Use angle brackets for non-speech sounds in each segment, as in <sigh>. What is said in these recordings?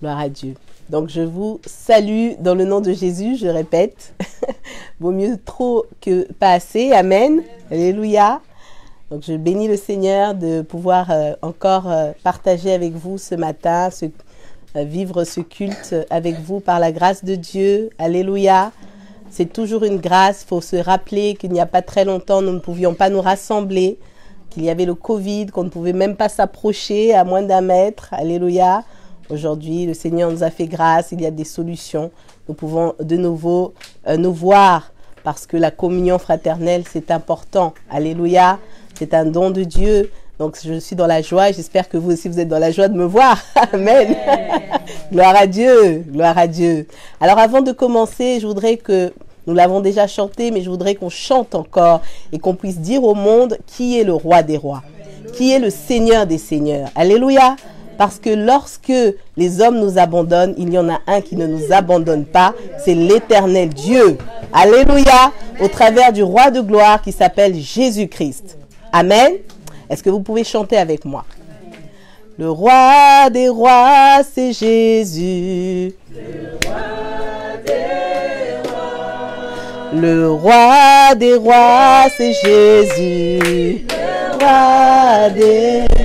Gloire à Dieu. Donc je vous salue dans le nom de Jésus, je répète. <laughs> Vaut mieux trop que pas assez. Amen. Alléluia. Donc je bénis le Seigneur de pouvoir euh, encore euh, partager avec vous ce matin, ce, euh, vivre ce culte avec vous par la grâce de Dieu. Alléluia. C'est toujours une grâce. Il faut se rappeler qu'il n'y a pas très longtemps, nous ne pouvions pas nous rassembler, qu'il y avait le Covid, qu'on ne pouvait même pas s'approcher à moins d'un mètre. Alléluia. Aujourd'hui, le Seigneur nous a fait grâce, il y a des solutions. Nous pouvons de nouveau euh, nous voir parce que la communion fraternelle, c'est important. Alléluia. C'est un don de Dieu. Donc, je suis dans la joie j'espère que vous aussi, vous êtes dans la joie de me voir. <laughs> Amen. gloire à Dieu. Gloire à Dieu. Alors, avant de commencer, je voudrais que nous l'avons déjà chanté, mais je voudrais qu'on chante encore et qu'on puisse dire au monde qui est le roi des rois, qui est le Seigneur des seigneurs. Alléluia. Parce que lorsque les hommes nous abandonnent, il y en a un qui ne nous abandonne pas, c'est l'éternel Dieu. Alléluia, au travers du roi de gloire qui s'appelle Jésus-Christ. Amen. Est-ce que vous pouvez chanter avec moi? Le roi des rois, c'est Jésus. Le roi des rois, c'est Jésus. Le roi des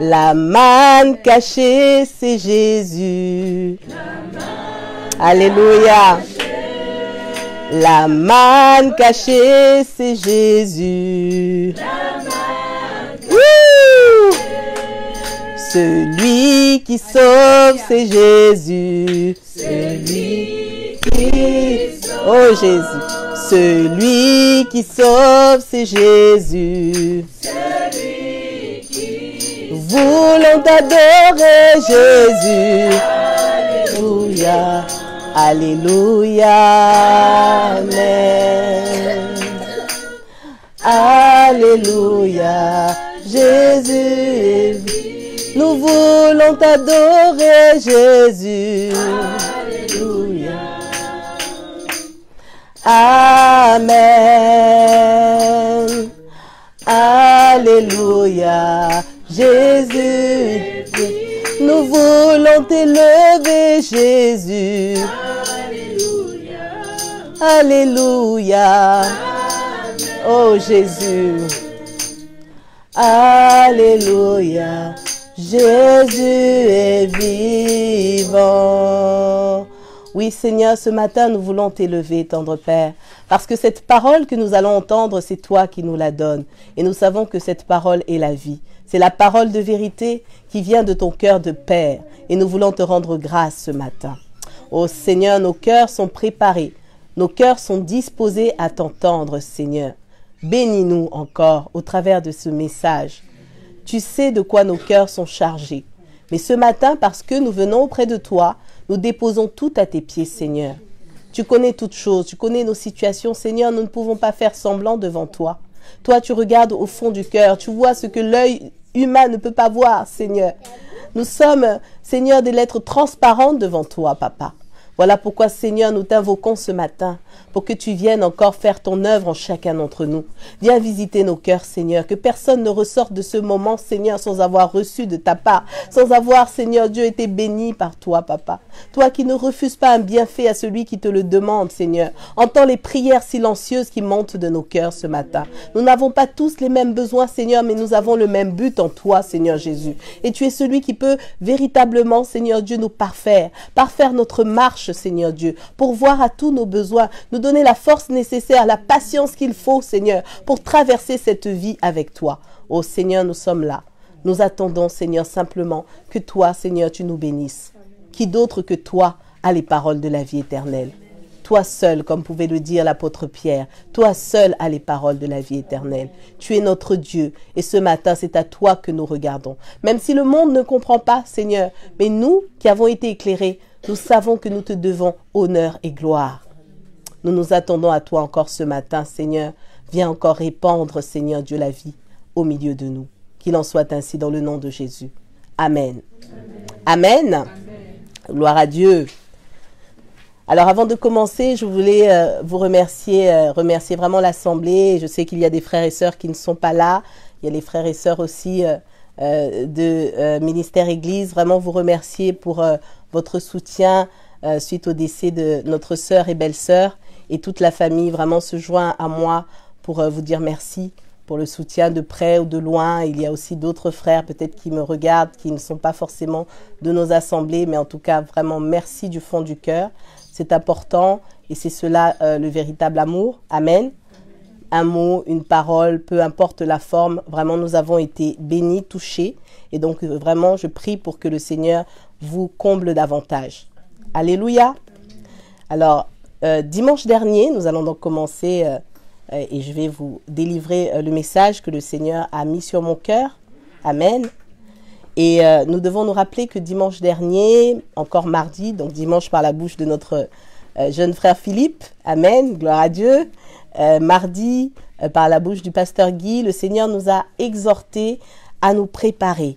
la manne cachée, c'est Jésus. Alléluia. La manne cachée, c'est Jésus. Celui qui sauve, c'est Jésus. Celui qui sauve. Oh Jésus. Celui qui sauve, c'est Jésus. Voulons t'adorer, Jésus. Alléluia. Alléluia. Amen. Alléluia. Jésus. Nous voulons t'adorer, Jésus. Alléluia. Amen. Alléluia. Jésus. Nous voulons t'élever, Jésus. Alléluia. Oh Jésus. Alléluia. Jésus est vivant. Oui Seigneur, ce matin nous voulons t'élever, tendre Père, parce que cette parole que nous allons entendre, c'est toi qui nous la donnes. Et nous savons que cette parole est la vie. C'est la parole de vérité qui vient de ton cœur de Père. Et nous voulons te rendre grâce ce matin. Ô Seigneur, nos cœurs sont préparés. Nos cœurs sont disposés à t'entendre, Seigneur. Bénis-nous encore au travers de ce message. Tu sais de quoi nos cœurs sont chargés. Mais ce matin, parce que nous venons auprès de toi, nous déposons tout à tes pieds, Seigneur. Tu connais toutes choses, tu connais nos situations, Seigneur, nous ne pouvons pas faire semblant devant toi. Toi, tu regardes au fond du cœur, tu vois ce que l'œil humain ne peut pas voir, Seigneur. Nous sommes, Seigneur, des lettres transparentes devant toi, Papa. Voilà pourquoi, Seigneur, nous t'invoquons ce matin pour que tu viennes encore faire ton œuvre en chacun d'entre nous. Viens visiter nos cœurs, Seigneur, que personne ne ressorte de ce moment, Seigneur, sans avoir reçu de ta part, sans avoir, Seigneur Dieu, été béni par toi, Papa. Toi qui ne refuses pas un bienfait à celui qui te le demande, Seigneur. Entends les prières silencieuses qui montent de nos cœurs ce matin. Nous n'avons pas tous les mêmes besoins, Seigneur, mais nous avons le même but en toi, Seigneur Jésus. Et tu es celui qui peut véritablement, Seigneur Dieu, nous parfaire, parfaire notre marche, Seigneur Dieu, pour voir à tous nos besoins, donner la force nécessaire, la patience qu'il faut, Seigneur, pour traverser cette vie avec toi. Oh Seigneur, nous sommes là. Nous attendons, Seigneur, simplement que toi, Seigneur, tu nous bénisses. Qui d'autre que toi a les paroles de la vie éternelle? Toi seul, comme pouvait le dire l'apôtre Pierre, toi seul as les paroles de la vie éternelle. Tu es notre Dieu et ce matin, c'est à toi que nous regardons. Même si le monde ne comprend pas, Seigneur, mais nous qui avons été éclairés, nous savons que nous te devons honneur et gloire. Nous nous attendons à toi encore ce matin, Seigneur. Viens encore répandre, Seigneur Dieu, la vie au milieu de nous. Qu'il en soit ainsi dans le nom de Jésus. Amen. Amen. Gloire à Dieu. Alors avant de commencer, je voulais euh, vous remercier, euh, remercier vraiment l'Assemblée. Je sais qu'il y a des frères et sœurs qui ne sont pas là. Il y a les frères et sœurs aussi euh, de Ministère Église, vraiment vous remercier pour votre soutien suite au décès de notre sœur et belle-sœur. Et toute la famille vraiment se joint à moi pour vous dire merci pour le soutien de près ou de loin. Il y a aussi d'autres frères peut-être qui me regardent, qui ne sont pas forcément de nos assemblées, mais en tout cas vraiment merci du fond du cœur. C'est important et c'est cela le véritable amour. Amen un mot, une parole, peu importe la forme, vraiment nous avons été bénis, touchés. Et donc euh, vraiment, je prie pour que le Seigneur vous comble davantage. Alléluia. Alors, euh, dimanche dernier, nous allons donc commencer euh, et je vais vous délivrer le message que le Seigneur a mis sur mon cœur. Amen. Et nous devons nous rappeler que dimanche dernier, encore mardi, donc dimanche par la bouche de notre jeune frère Philippe, Amen, gloire à Dieu, euh, mardi, euh, par la bouche du pasteur Guy, le Seigneur nous a exhortés à nous préparer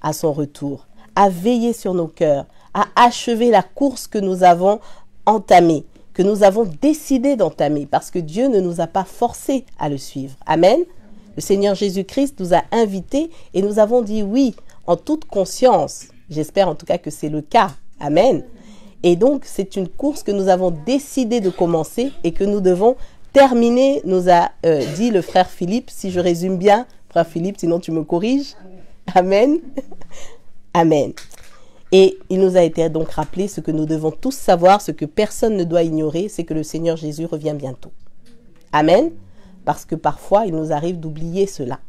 à son retour, à veiller sur nos cœurs, à achever la course que nous avons entamée, que nous avons décidé d'entamer, parce que Dieu ne nous a pas forcés à le suivre. Amen. Le Seigneur Jésus-Christ nous a invités et nous avons dit oui en toute conscience. J'espère en tout cas que c'est le cas. Amen. Et donc, c'est une course que nous avons décidé de commencer et que nous devons terminé, nous a euh, dit le frère Philippe, si je résume bien, frère Philippe, sinon tu me corriges. Amen. <laughs> Amen. Et il nous a été donc rappelé ce que nous devons tous savoir, ce que personne ne doit ignorer, c'est que le Seigneur Jésus revient bientôt. Amen. Parce que parfois, il nous arrive d'oublier cela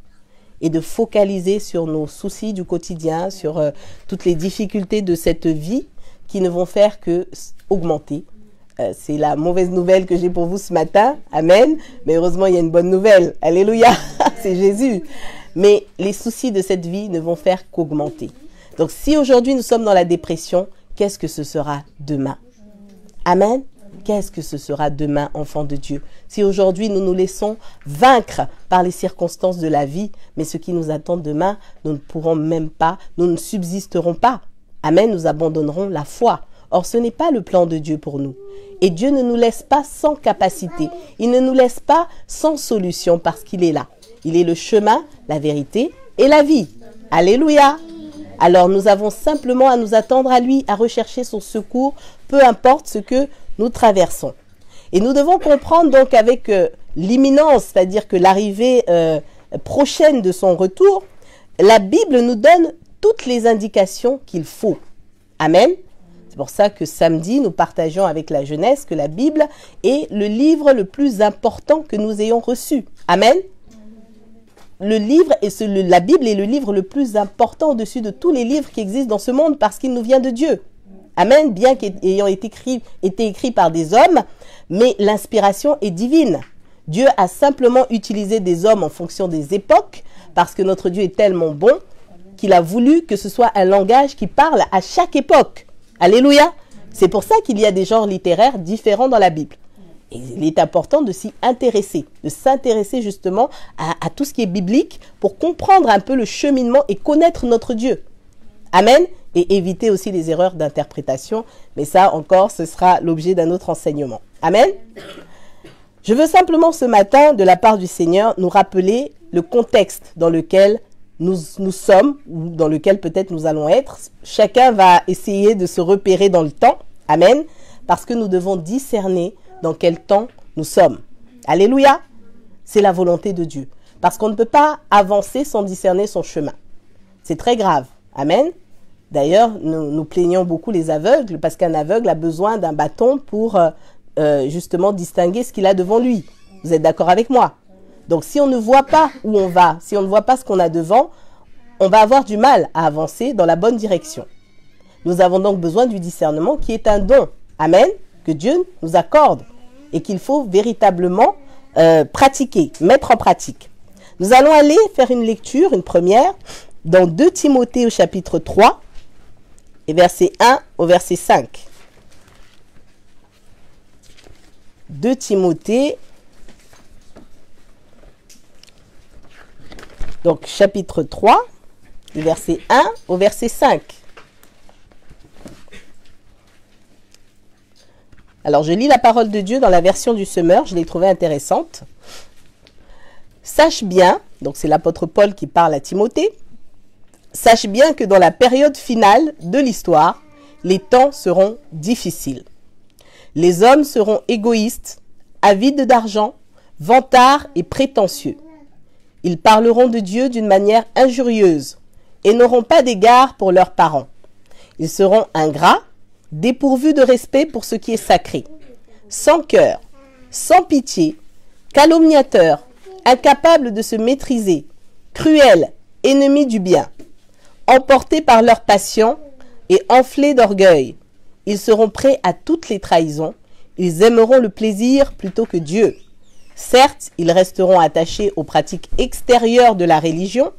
et de focaliser sur nos soucis du quotidien, sur euh, toutes les difficultés de cette vie qui ne vont faire que augmenter euh, c'est la mauvaise nouvelle que j'ai pour vous ce matin. Amen. Mais heureusement, il y a une bonne nouvelle. Alléluia. <laughs> c'est Jésus. Mais les soucis de cette vie ne vont faire qu'augmenter. Donc si aujourd'hui nous sommes dans la dépression, qu'est-ce que ce sera demain? Amen? Qu'est-ce que ce sera demain, enfant de Dieu? Si aujourd'hui nous nous laissons vaincre par les circonstances de la vie, mais ce qui nous attend demain, nous ne pourrons même pas, nous ne subsisterons pas. Amen, nous abandonnerons la foi. Or, ce n'est pas le plan de Dieu pour nous. Et Dieu ne nous laisse pas sans capacité. Il ne nous laisse pas sans solution parce qu'il est là. Il est le chemin, la vérité et la vie. Alléluia. Alors nous avons simplement à nous attendre à lui, à rechercher son secours, peu importe ce que nous traversons. Et nous devons comprendre donc avec euh, l'imminence, c'est-à-dire que l'arrivée euh, prochaine de son retour, la Bible nous donne toutes les indications qu'il faut. Amen. C'est pour ça que samedi, nous partageons avec la jeunesse que la Bible est le livre le plus important que nous ayons reçu. Amen. Le livre et la Bible est le livre le plus important au-dessus de tous les livres qui existent dans ce monde parce qu'il nous vient de Dieu. Amen. Bien qu'ayant été écrit, été écrit par des hommes, mais l'inspiration est divine. Dieu a simplement utilisé des hommes en fonction des époques parce que notre Dieu est tellement bon qu'il a voulu que ce soit un langage qui parle à chaque époque. Alléluia. C'est pour ça qu'il y a des genres littéraires différents dans la Bible. Il est important de s'y intéresser, de s'intéresser justement à, tout ce qui est biblique pour comprendre un peu le cheminement et connaître notre Dieu. Amen. Et éviter aussi les erreurs d'interprétation. Mais ça encore, ce sera l'objet d'un autre enseignement. Amen. Je veux simplement ce matin, de la part du Seigneur, nous rappeler le contexte dans lequel nous, nous sommes, ou dans lequel peut-être nous allons être. Chacun va essayer de se repérer dans le temps. Amen. Parce que nous devons discerner dans quel temps nous sommes. Alléluia. C'est la volonté de Dieu. Parce qu'on ne peut pas avancer sans discerner son chemin. C'est très grave. Amen. D'ailleurs, nous, plaignons beaucoup les aveugles parce qu'un aveugle a besoin d'un bâton pour euh, euh, justement distinguer ce qu'il a devant lui. Vous êtes d'accord avec moi? Donc si on ne voit pas où on va, si on ne voit pas ce qu'on a devant, on va avoir du mal à avancer dans la bonne direction. Nous avons donc besoin du discernement qui est un don. Amen. Que Dieu nous accorde et qu'il faut véritablement euh, pratiquer, mettre en pratique. Nous allons aller faire une lecture, une première, dans 2 Timothée au chapitre 3 et verset 1 au verset 5. 2 Timothée Donc chapitre 3, du verset 1 au verset 5. Alors je lis la parole de Dieu dans la version du semeur, je l'ai trouvée intéressante. Sache bien, donc c'est l'apôtre Paul qui parle à Timothée, sache bien que dans la période finale de l'histoire, les temps seront difficiles. Les hommes seront égoïstes, avides d'argent, vantards et prétentieux. Ils parleront de Dieu d'une manière injurieuse et n'auront pas d'égard pour leurs parents. Ils seront ingrats, dépourvus de respect pour ce qui est sacré, sans cœur, sans pitié, calomniateurs, incapables de se maîtriser, cruels, ennemis du bien, emportés par leur passion et enflés d'orgueil. Ils seront prêts à toutes les trahisons, ils aimeront le plaisir plutôt que Dieu. Certes, ils resteront attachés aux pratiques extérieures de la religion,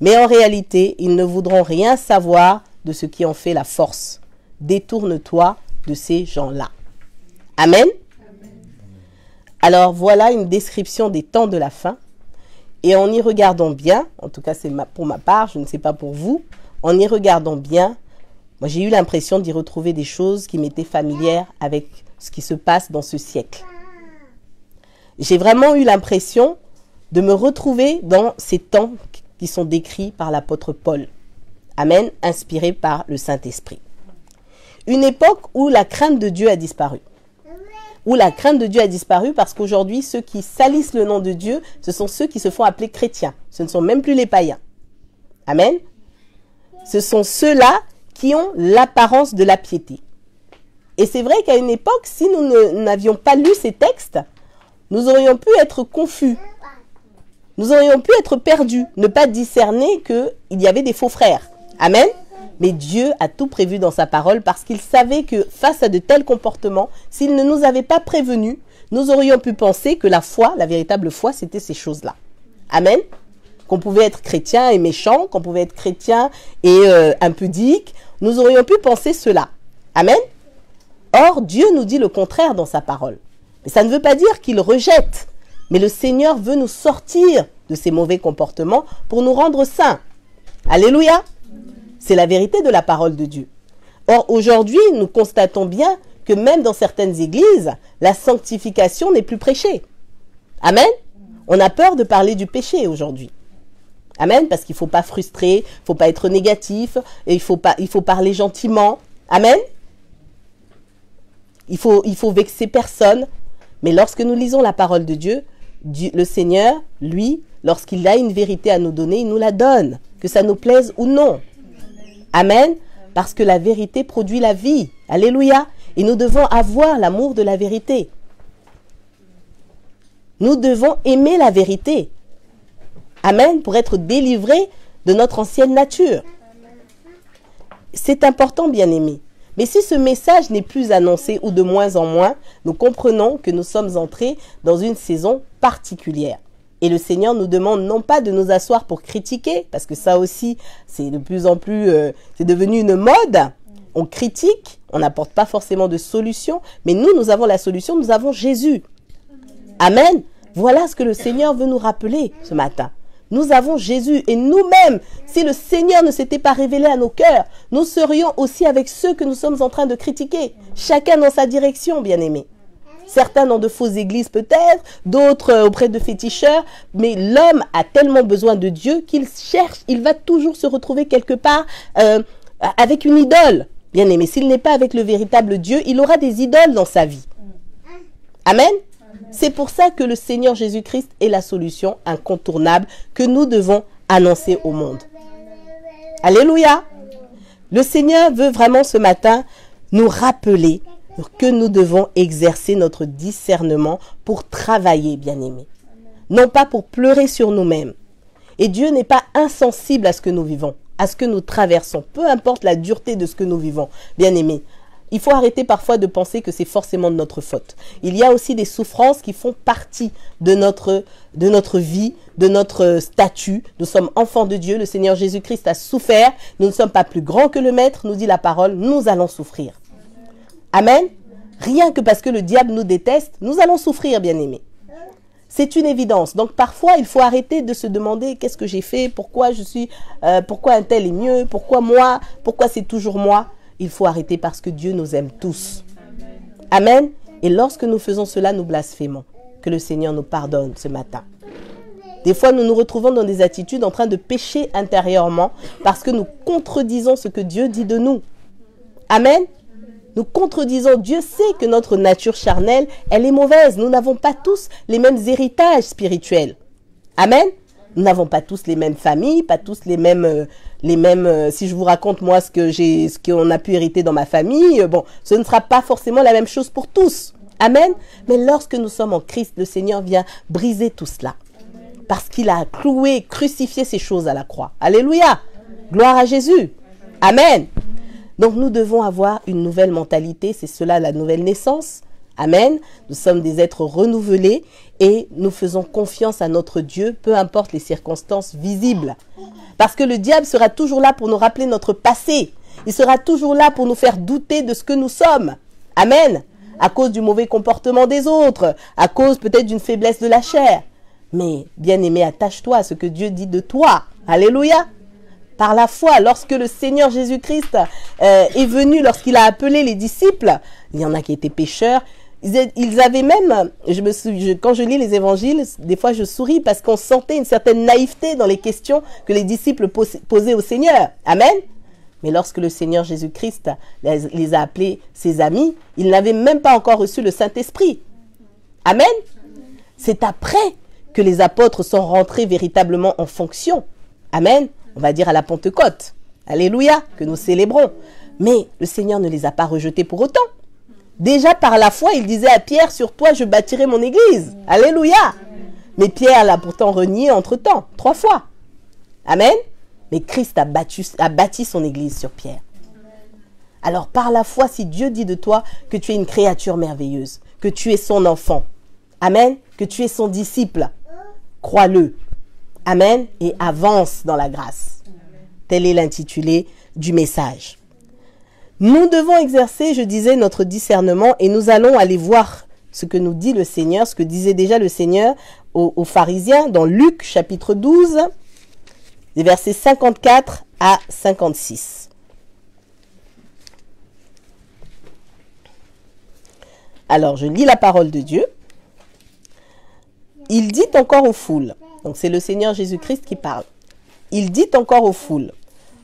mais en réalité, ils ne voudront rien savoir de ce qui en fait la force. Détourne-toi de ces gens-là. Amen. Alors voilà une description des temps de la fin. Et en y regardant bien, en tout cas c'est pour ma part, je ne sais pas pour vous, en y regardant bien, moi j'ai eu l'impression d'y retrouver des choses qui m'étaient familières avec ce qui se passe dans ce siècle. J'ai vraiment eu l'impression de me retrouver dans ces temps qui sont décrits par l'apôtre Paul. Amen, inspiré par le Saint-Esprit. Une époque où la crainte de Dieu a disparu où la crainte de Dieu a disparu parce qu'aujourd'hui, ceux qui salissent le nom de Dieu, ce sont ceux qui se font appeler chrétiens. Ce ne sont même plus les païens. Amen. Ce sont ceux-là qui ont l'apparence de la piété. Et c'est vrai qu'à une époque, si nous n'avions pas lu ces textes, nous aurions pu être confus. Nous aurions pu être perdus, ne pas discerner qu'il y avait des faux frères. Amen. Mais Dieu a tout prévu dans sa parole parce qu'il savait que face à de tels comportements, s'il ne nous avait pas prévenus, nous aurions pu penser que la foi, la véritable foi, c'était ces choses-là. Amen. Qu'on pouvait être chrétien et méchant, qu'on pouvait être chrétien et euh, impudique. Nous aurions pu penser cela. Amen. Or, Dieu nous dit le contraire dans sa parole. Mais ça ne veut pas dire qu'il rejette. Mais le Seigneur veut nous sortir de ces mauvais comportements pour nous rendre saints. Alléluia. C'est la vérité de la parole de Dieu. Or, aujourd'hui, nous constatons bien que même dans certaines églises, la sanctification n'est plus prêchée. Amen. On a peur de parler du péché aujourd'hui. Amen, parce qu'il ne faut pas frustrer, il ne faut pas être négatif, il faut parler gentiment. Amen. Il faut, il faut vexer personne. Mais lorsque nous lisons la parole de Dieu, Dieu le Seigneur, lui, lorsqu'il a une vérité à nous donner, il nous la donne, que ça nous plaise ou non. Amen. Parce que la vérité produit la vie. Alléluia. Et nous devons avoir l'amour de la vérité. Nous devons aimer la vérité. Amen. Pour être délivrés de notre ancienne nature. C'est important, bien aimé. Mais si ce message n'est plus annoncé ou de moins en moins, nous comprenons que nous sommes entrés dans une saison particulière. Et le Seigneur nous demande non pas de nous asseoir pour critiquer, parce que ça aussi, c'est de plus en plus, euh, c'est devenu une mode. On critique, on n'apporte pas forcément de solution, mais nous, nous avons la solution, nous avons Jésus. Amen. Voilà ce que le Seigneur veut nous rappeler ce matin. Nous avons Jésus et nous-mêmes, si le Seigneur ne s'était pas révélé à nos cœurs, nous serions aussi avec ceux que nous sommes en train de critiquer, chacun dans sa direction, bien aimé. Certains dans de fausses églises peut-être, d'autres euh, auprès de féticheurs, mais l'homme a tellement besoin de Dieu qu'il cherche, il va toujours se retrouver quelque part euh, avec une idole. Bien aimé, s'il n'est pas avec le véritable Dieu, il aura des idoles dans sa vie. Amen. C'est pour ça que le Seigneur Jésus-Christ est la solution incontournable que nous devons annoncer au monde. Alléluia. Le Seigneur veut vraiment ce matin nous rappeler que nous devons exercer notre discernement pour travailler, bien-aimés. Non pas pour pleurer sur nous-mêmes. Et Dieu n'est pas insensible à ce que nous vivons, à ce que nous traversons, peu importe la dureté de ce que nous vivons, bien-aimés. Il faut arrêter parfois de penser que c'est forcément de notre faute. Il y a aussi des souffrances qui font partie de notre, de notre vie, de notre statut. Nous sommes enfants de Dieu. Le Seigneur Jésus-Christ a souffert. Nous ne sommes pas plus grands que le Maître, nous dit la parole. Nous allons souffrir. Amen. Rien que parce que le diable nous déteste, nous allons souffrir, bien aimés. C'est une évidence. Donc parfois, il faut arrêter de se demander qu'est-ce que j'ai fait, pourquoi je suis, euh, pourquoi un tel est mieux, pourquoi moi, pourquoi c'est toujours moi? Il faut arrêter parce que Dieu nous aime tous. Amen. Et lorsque nous faisons cela, nous blasphémons. Que le Seigneur nous pardonne ce matin. Des fois, nous nous retrouvons dans des attitudes en train de pécher intérieurement parce que nous contredisons ce que Dieu dit de nous. Amen. Nous contredisons. Dieu sait que notre nature charnelle, elle est mauvaise. Nous n'avons pas tous les mêmes héritages spirituels. Amen. Nous n'avons pas tous les mêmes familles, pas tous les mêmes, euh, les mêmes. euh, si je vous raconte moi ce que j'ai, ce qu'on a pu hériter dans ma famille, euh, bon, ce ne sera pas forcément la même chose pour tous. Amen. Mais lorsque nous sommes en Christ, le Seigneur vient briser tout cela, parce qu'il a cloué, crucifié ces choses à la croix. Alléluia. Gloire à Jésus. Amen. Donc nous devons avoir une nouvelle mentalité, c'est cela la nouvelle naissance. Amen. Nous sommes des êtres renouvelés et nous faisons confiance à notre Dieu, peu importe les circonstances visibles. Parce que le diable sera toujours là pour nous rappeler notre passé. Il sera toujours là pour nous faire douter de ce que nous sommes. Amen. À cause du mauvais comportement des autres, à cause peut-être d'une faiblesse de la chair. Mais, bien-aimé, attache-toi à ce que Dieu dit de toi. Alléluia par la foi, lorsque le Seigneur Jésus-Christ euh, est venu, lorsqu'il a appelé les disciples, il y en a qui étaient pécheurs, ils, avaient même, quand je lis les évangiles, des fois je souris parce qu'on sentait une certaine naïveté dans les questions que les disciples pos- posaient au Seigneur. Amen. Mais lorsque le Seigneur Jésus-Christ les a appelés ses amis, ils n'avaient même pas encore reçu le Saint-Esprit. Amen. C'est après que les apôtres sont rentrés véritablement en fonction. Amen. On va dire à la Pentecôte. Alléluia, que nous célébrons. Mais le Seigneur ne les a pas rejetés pour autant. Déjà par la foi, il disait à Pierre, sur toi je bâtirai mon église. Alléluia. Mais Pierre l'a pourtant renié entre-temps, trois fois. Amen. Mais Christ a, bâti son église sur Pierre. Alors par la foi, si Dieu dit de toi que tu es une créature merveilleuse, que tu es son enfant, Amen, que tu es son disciple, crois-le. Amen, et avance dans la grâce. Tel est l'intitulé du message. Nous devons exercer, je disais, notre discernement et nous allons aller voir ce que nous dit le Seigneur, ce que disait déjà le Seigneur aux, aux pharisiens dans Luc chapitre 12, des versets 54 à 56. Alors, je lis la parole de Dieu. Il dit encore aux foules, donc c'est le Seigneur Jésus-Christ qui parle. Il dit encore aux foules,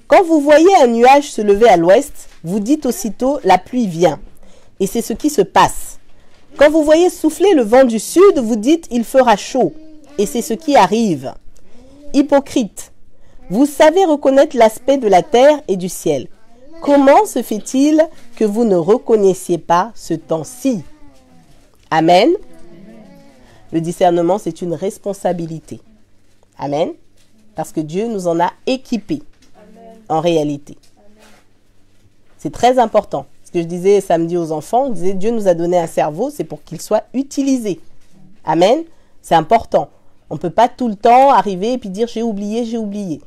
quand vous voyez un nuage se lever à l'ouest, vous dites aussitôt la pluie vient. Et c'est ce qui se passe. Quand vous voyez souffler le vent du sud, vous dites il fera chaud. Et c'est ce qui arrive. Hypocrite, vous savez reconnaître l'aspect de la terre et du ciel. Comment se fait-il que vous ne reconnaissiez pas ce temps-ci? Amen. Le discernement, c'est une responsabilité. Amen. Parce que Dieu nous en a équipés en réalité. C'est très important. Ce que je disais samedi aux enfants, je disais Dieu nous a donné un cerveau, c'est pour qu'il soit utilisé. Amen. C'est important. On ne peut pas tout le temps arriver et puis dire j'ai oublié, j'ai oublié.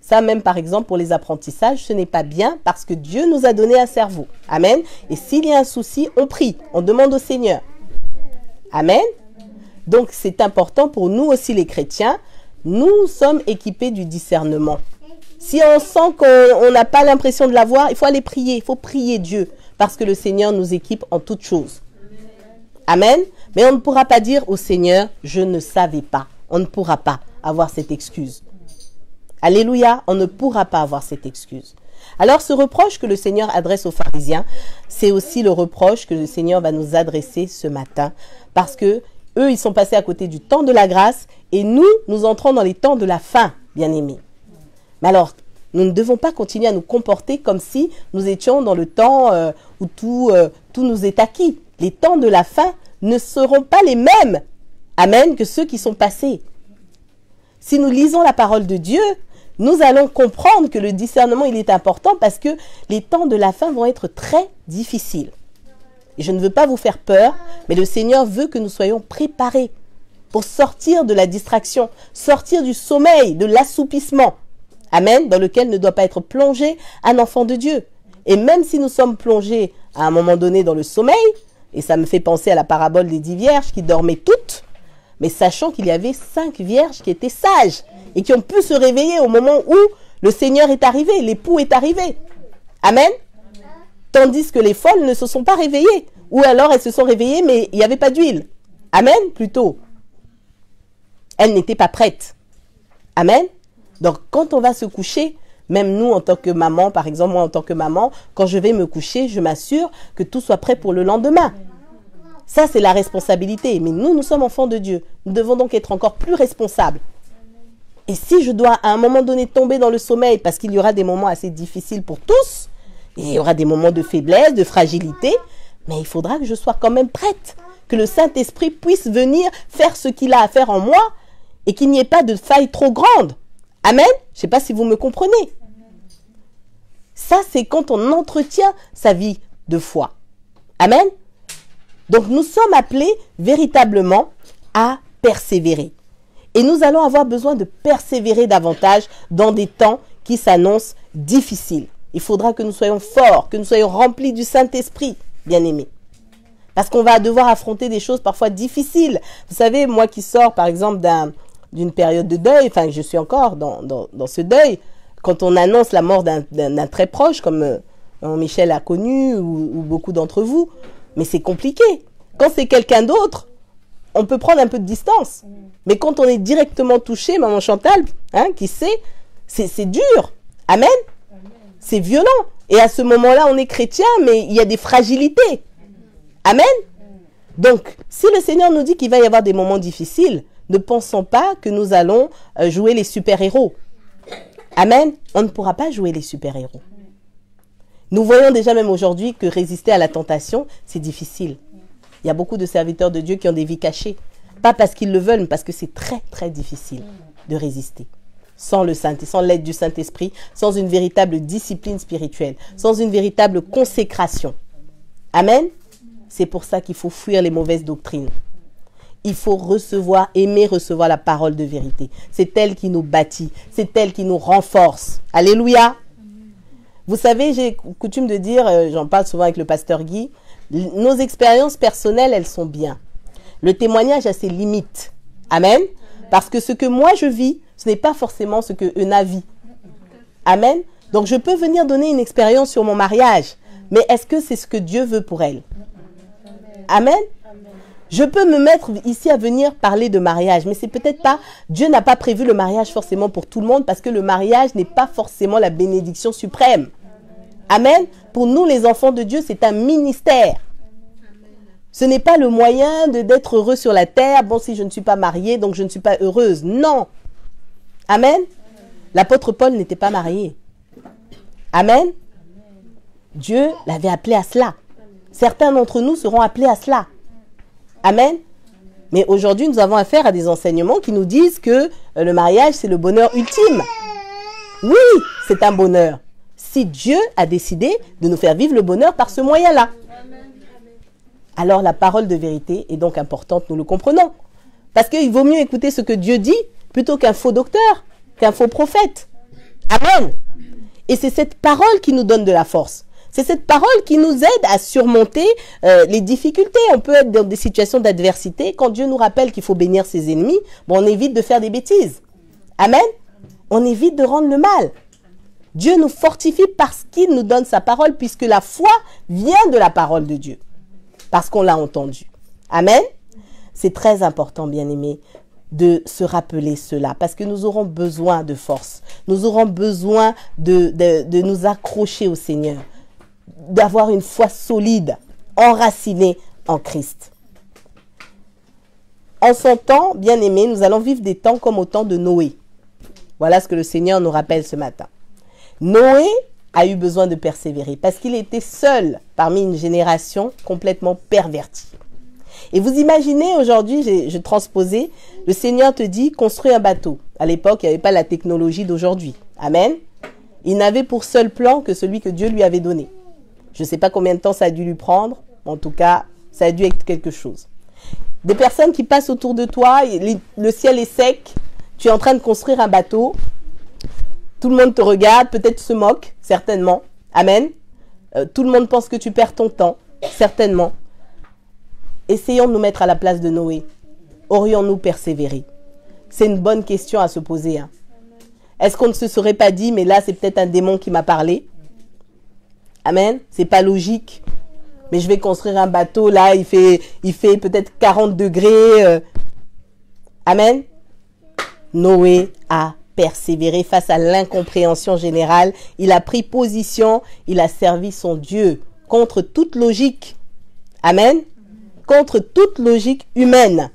Ça même par exemple pour les apprentissages, ce n'est pas bien parce que Dieu nous a donné un cerveau. Amen. Et s'il y a un souci, on prie, on demande au Seigneur. Amen. Donc c'est important pour nous aussi les chrétiens. Nous sommes équipés du discernement. Si on sent qu'on n'a pas l'impression de l'avoir, il faut aller prier, il faut prier Dieu, parce que le Seigneur nous équipe en toutes choses. Amen. Mais on ne pourra pas dire au Seigneur, je ne savais pas. On ne pourra pas avoir cette excuse. Alléluia, on ne pourra pas avoir cette excuse. Alors ce reproche que le Seigneur adresse aux pharisiens, c'est aussi le reproche que le Seigneur va nous adresser ce matin, parce que eux, ils sont passés à côté du temps de la grâce, et nous, nous entrons dans les temps de la fin, bien-aimés. Mais alors, nous ne devons pas continuer à nous comporter comme si nous étions dans le temps euh, où tout, euh, tout nous est acquis. Les temps de la fin ne seront pas les mêmes, amen, que ceux qui sont passés. Si nous lisons la parole de Dieu, nous allons comprendre que le discernement, il est important parce que les temps de la fin vont être très difficiles. Et je ne veux pas vous faire peur, mais le Seigneur veut que nous soyons préparés pour sortir de la distraction, sortir du sommeil, de l'assoupissement. Amen, dans lequel ne doit pas être plongé un enfant de Dieu. Et même si nous sommes plongés à un moment donné dans le sommeil, et ça me fait penser à la parabole des dix vierges qui dormaient toutes, mais sachant qu'il y avait cinq vierges qui étaient sages et qui ont pu se réveiller au moment où le Seigneur est arrivé, l'époux est arrivé. Amen. Tandis que les folles ne se sont pas réveillées. Ou alors elles se sont réveillées, mais il n'y avait pas d'huile. Amen, plutôt. Elles n'étaient pas prêtes. Amen. Donc quand on va se coucher, même nous en tant que maman, par exemple moi en tant que maman, quand je vais me coucher, je m'assure que tout soit prêt pour le lendemain. Ça, c'est la responsabilité. Mais nous, nous sommes enfants de Dieu. Nous devons donc être encore plus responsables. Et si je dois à un moment donné tomber dans le sommeil, parce qu'il y aura des moments assez difficiles pour tous, il y aura des moments de faiblesse, de fragilité, mais il faudra que je sois quand même prête, que le Saint-Esprit puisse venir faire ce qu'il a à faire en moi et qu'il n'y ait pas de faille trop grande. Amen. Je ne sais pas si vous me comprenez. Ça, c'est quand on entretient sa vie de foi. Amen. Donc nous sommes appelés véritablement à persévérer. Et nous allons avoir besoin de persévérer davantage dans des temps qui s'annoncent difficiles. Il faudra que nous soyons forts, que nous soyons remplis du Saint-Esprit, bien-aimés. Parce qu'on va devoir affronter des choses parfois difficiles. Vous savez, moi qui sors par exemple d'une période de deuil, enfin je suis encore dans, ce deuil, quand on annonce la mort d'un très proche, comme euh, Michel a connu, ou beaucoup d'entre vous, mais c'est compliqué. Quand c'est quelqu'un d'autre, on peut prendre un peu de distance. Mais quand on est directement touché, maman Chantal, hein, qui sait, c'est dur. Amen. C'est violent. Et à ce moment-là, on est chrétien, mais il y a des fragilités. Amen. Donc, si le Seigneur nous dit qu'il va y avoir des moments difficiles, ne pensons pas que nous allons euh, jouer les super-héros. Amen. On ne pourra pas jouer les super-héros. Nous voyons déjà même aujourd'hui que résister à la tentation, c'est difficile. Il y a beaucoup de serviteurs de Dieu qui ont des vies cachées. Pas parce qu'ils le veulent, mais parce que c'est très très difficile de résister. Sans le Saint, sans l'aide du Saint-Esprit, sans une véritable discipline spirituelle, sans une véritable consécration. Amen. C'est pour ça qu'il faut fuir les mauvaises doctrines. Il faut recevoir, aimer recevoir la parole de vérité. C'est elle qui nous bâtit, c'est elle qui nous renforce. Alléluia. Vous savez, j'ai coutume de dire, euh, j'en parle souvent avec le pasteur Guy, nos expériences personnelles, elles sont bien. Le témoignage a ses limites. Amen. Parce que ce que moi je vis, ce n'est pas forcément ce que Euna vit. Amen. Donc je peux venir donner une expérience sur mon mariage, mais est-ce que c'est ce que Dieu veut pour elle? Amen. Je peux me mettre ici à venir parler de mariage, mais c'est peut-être pas, Dieu n'a pas prévu le mariage forcément pour tout le monde parce que le mariage n'est pas forcément la bénédiction suprême. Amen. Pour nous, les enfants de Dieu, c'est un ministère. Ce n'est pas le moyen de d'être heureux sur la terre. Bon, si je ne suis pas mariée, donc je ne suis pas heureuse. Non. Amen. L'apôtre Paul n'était pas marié. Amen. Dieu l'avait appelé à cela. Certains d'entre nous seront appelés à cela. Amen. Mais aujourd'hui, nous avons affaire à des enseignements qui nous disent que euh, le mariage, c'est le bonheur ultime. Oui, c'est un bonheur. Si Dieu a décidé de nous faire vivre le bonheur par ce moyen-là. Alors la parole de vérité est donc importante, nous le comprenons. Parce qu'il vaut mieux écouter ce que Dieu dit plutôt qu'un faux docteur, qu'un faux prophète. Amen. Et c'est cette parole qui nous donne de la force. C'est cette parole qui nous aide à surmonter euh, les difficultés. On peut être dans des situations d'adversité. Quand Dieu nous rappelle qu'il faut bénir ses ennemis, bon, on évite de faire des bêtises. Amen. On évite de rendre le mal. Dieu nous fortifie parce qu'il nous donne sa parole, puisque la foi vient de la parole de Dieu. Parce qu'on l'a entendu. Amen. C'est très important, bien aimé, de se rappeler cela, parce que nous aurons besoin de force. Nous aurons besoin de, nous accrocher au Seigneur d'avoir une foi solide, enracinée en Christ. En son temps, bien aimé, nous allons vivre des temps comme au temps de Noé. Voilà ce que le Seigneur nous rappelle ce matin. Noé a eu besoin de persévérer parce qu'il était seul parmi une génération complètement pervertie. Et vous imaginez aujourd'hui, je transposais, le Seigneur te dit construis un bateau. À l'époque, il n'y avait pas la technologie d'aujourd'hui. Amen. Il n'avait pour seul plan que celui que Dieu lui avait donné. Je ne sais pas combien de temps ça a dû lui prendre. En tout cas, ça a dû être quelque chose. Des personnes qui passent autour de toi, le ciel est sec, tu es en train de construire un bateau. Tout le monde te regarde, peut-être se moque, certainement. Amen. Euh, tout le monde pense que tu perds ton temps, certainement. Essayons de nous mettre à la place de Noé. Aurions-nous persévéré? C'est une bonne question à se poser. Hein. Est-ce qu'on ne se serait pas dit, mais là c'est peut-être un démon qui m'a parlé? Amen. C'est pas logique. Mais je vais construire un bateau là, il fait, peut-être 40 degrés. Euh. Amen. Noé a persévéré face à l'incompréhension générale. Il a pris position, il a servi son Dieu contre toute logique. Amen. Contre toute logique humaine.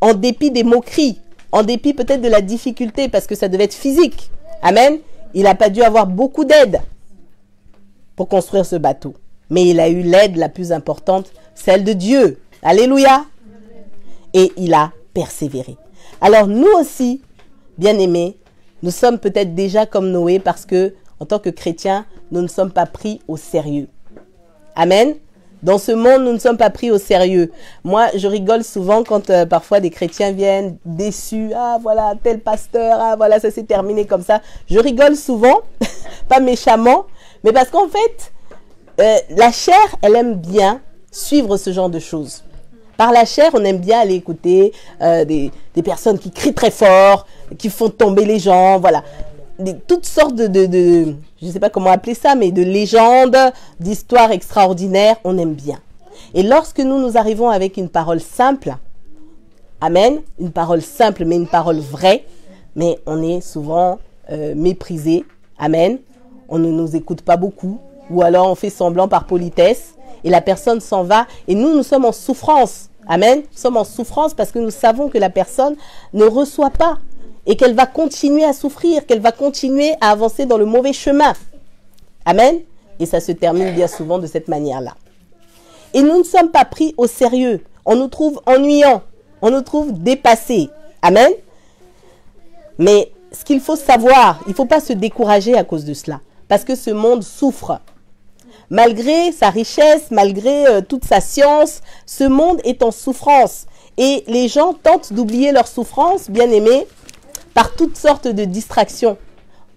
En dépit des moqueries, en dépit peut-être de la difficulté, parce que ça devait être physique. Amen. Il n'a pas dû avoir beaucoup d'aide pour construire ce bateau. Mais il a eu l'aide la plus importante, celle de Dieu. Alléluia. Et il a persévéré. Alors nous aussi, bien-aimés, nous sommes peut-être déjà comme Noé parce que, en tant que chrétiens, nous ne sommes pas pris au sérieux. Amen. Dans ce monde, nous ne sommes pas pris au sérieux. Moi, je rigole souvent quand euh, parfois des chrétiens viennent déçus. Ah, voilà, tel pasteur, ah, voilà, ça s'est terminé comme ça. Je rigole souvent, <laughs> pas méchamment, mais parce qu'en fait, euh, la chair, elle aime bien suivre ce genre de choses. Par la chair, on aime bien aller écouter euh, des, des, personnes qui crient très fort, qui font tomber les gens, voilà. Toutes sortes de je ne sais pas comment appeler ça, mais de légendes, d'histoires extraordinaires, on aime bien. Et lorsque nous nous arrivons avec une parole simple, Amen, une parole simple, mais une parole vraie, mais on est souvent euh, méprisé, Amen, on ne nous écoute pas beaucoup, ou alors on fait semblant par politesse, et la personne s'en va, et nous, nous sommes en souffrance. Amen. Nous sommes en souffrance parce que nous savons que la personne ne reçoit pas et qu'elle va continuer à souffrir, qu'elle va continuer à avancer dans le mauvais chemin. Amen. Et ça se termine bien souvent de cette manière-là. Et nous ne sommes pas pris au sérieux. On nous trouve ennuyants. On nous trouve dépassés. Amen. Mais ce qu'il faut savoir, il ne faut pas se décourager à cause de cela. Parce que ce monde souffre. Malgré sa richesse, malgré euh, toute sa science, ce monde est en souffrance. Et les gens tentent d'oublier leur souffrance, bien aimés, par toutes sortes de distractions.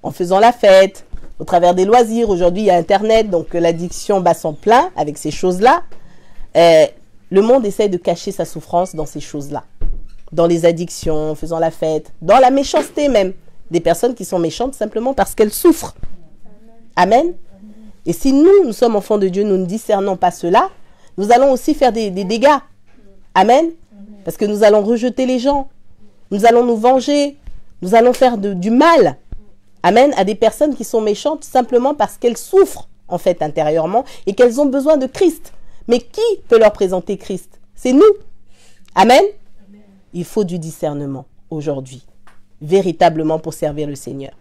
En faisant la fête, au travers des loisirs. Aujourd'hui, il y a Internet, donc l'addiction bat son plein avec ces choses-là. Euh, le monde essaie de cacher sa souffrance dans ces choses-là. Dans les addictions, en faisant la fête, dans la méchanceté même. Des personnes qui sont méchantes simplement parce qu'elles souffrent. Amen. Et si nous, nous sommes enfants de Dieu, nous ne discernons pas cela, nous allons aussi faire des, dégâts. Amen. Parce que nous allons rejeter les gens. Nous allons nous venger. Nous allons faire du mal. Amen. À des personnes qui sont méchantes simplement parce qu'elles souffrent, en fait, intérieurement et qu'elles ont besoin de Christ. Mais qui peut leur présenter Christ? C'est nous. Amen? Il faut du discernement aujourd'hui, véritablement pour servir le Seigneur.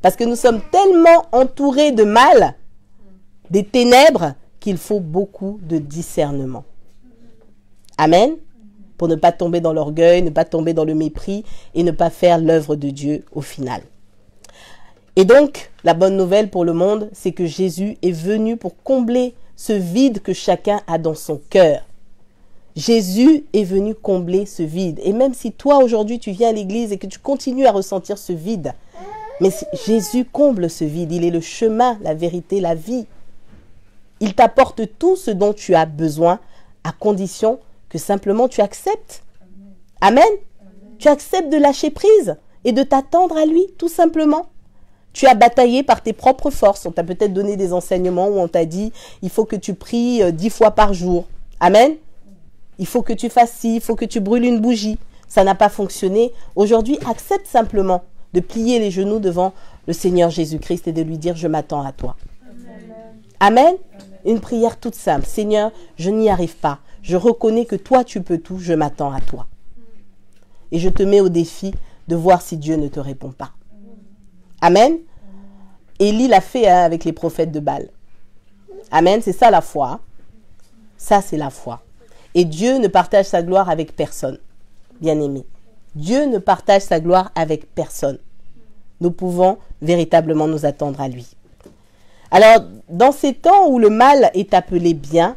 Parce que nous sommes tellement entourés de mal des ténèbres qu'il faut beaucoup de discernement. Amen? Pour ne pas tomber dans l'orgueil, ne pas tomber dans le mépris et ne pas faire l'œuvre de Dieu au final. Et donc, la bonne nouvelle pour le monde, c'est que Jésus est venu pour combler ce vide que chacun a dans son cœur. Jésus est venu combler ce vide. Et même si toi aujourd'hui tu viens à l'église et que tu continues à ressentir ce vide, mais Jésus comble ce vide. Il est le chemin, la vérité, la vie. Il t'apporte tout ce dont tu as besoin à condition que simplement tu acceptes. Amen. Tu acceptes de lâcher prise et de t'attendre à lui, tout simplement. Tu as bataillé par tes propres forces. On t'a peut-être donné des enseignements où on t'a dit il faut que tu pries euh, dix fois par jour. Amen. Il faut que tu fasses ci, il faut que tu brûles une bougie. Ça n'a pas fonctionné. Aujourd'hui, accepte simplement de plier les genoux devant le Seigneur Jésus-Christ et de lui dire je m'attends à toi. Amen. Une prière toute simple. Seigneur, je n'y arrive pas. Je reconnais que toi, tu peux tout. Je m'attends à toi. Et je te mets au défi de voir si Dieu ne te répond pas. Amen. Élie l'a fait hein, avec les prophètes de Baal. Amen. C'est ça la foi. Ça, c'est la foi. Et Dieu ne partage sa gloire avec personne. Bien aimé. Dieu ne partage sa gloire avec personne. Nous pouvons véritablement nous attendre à lui. Alors, dans ces temps où le mal est appelé bien,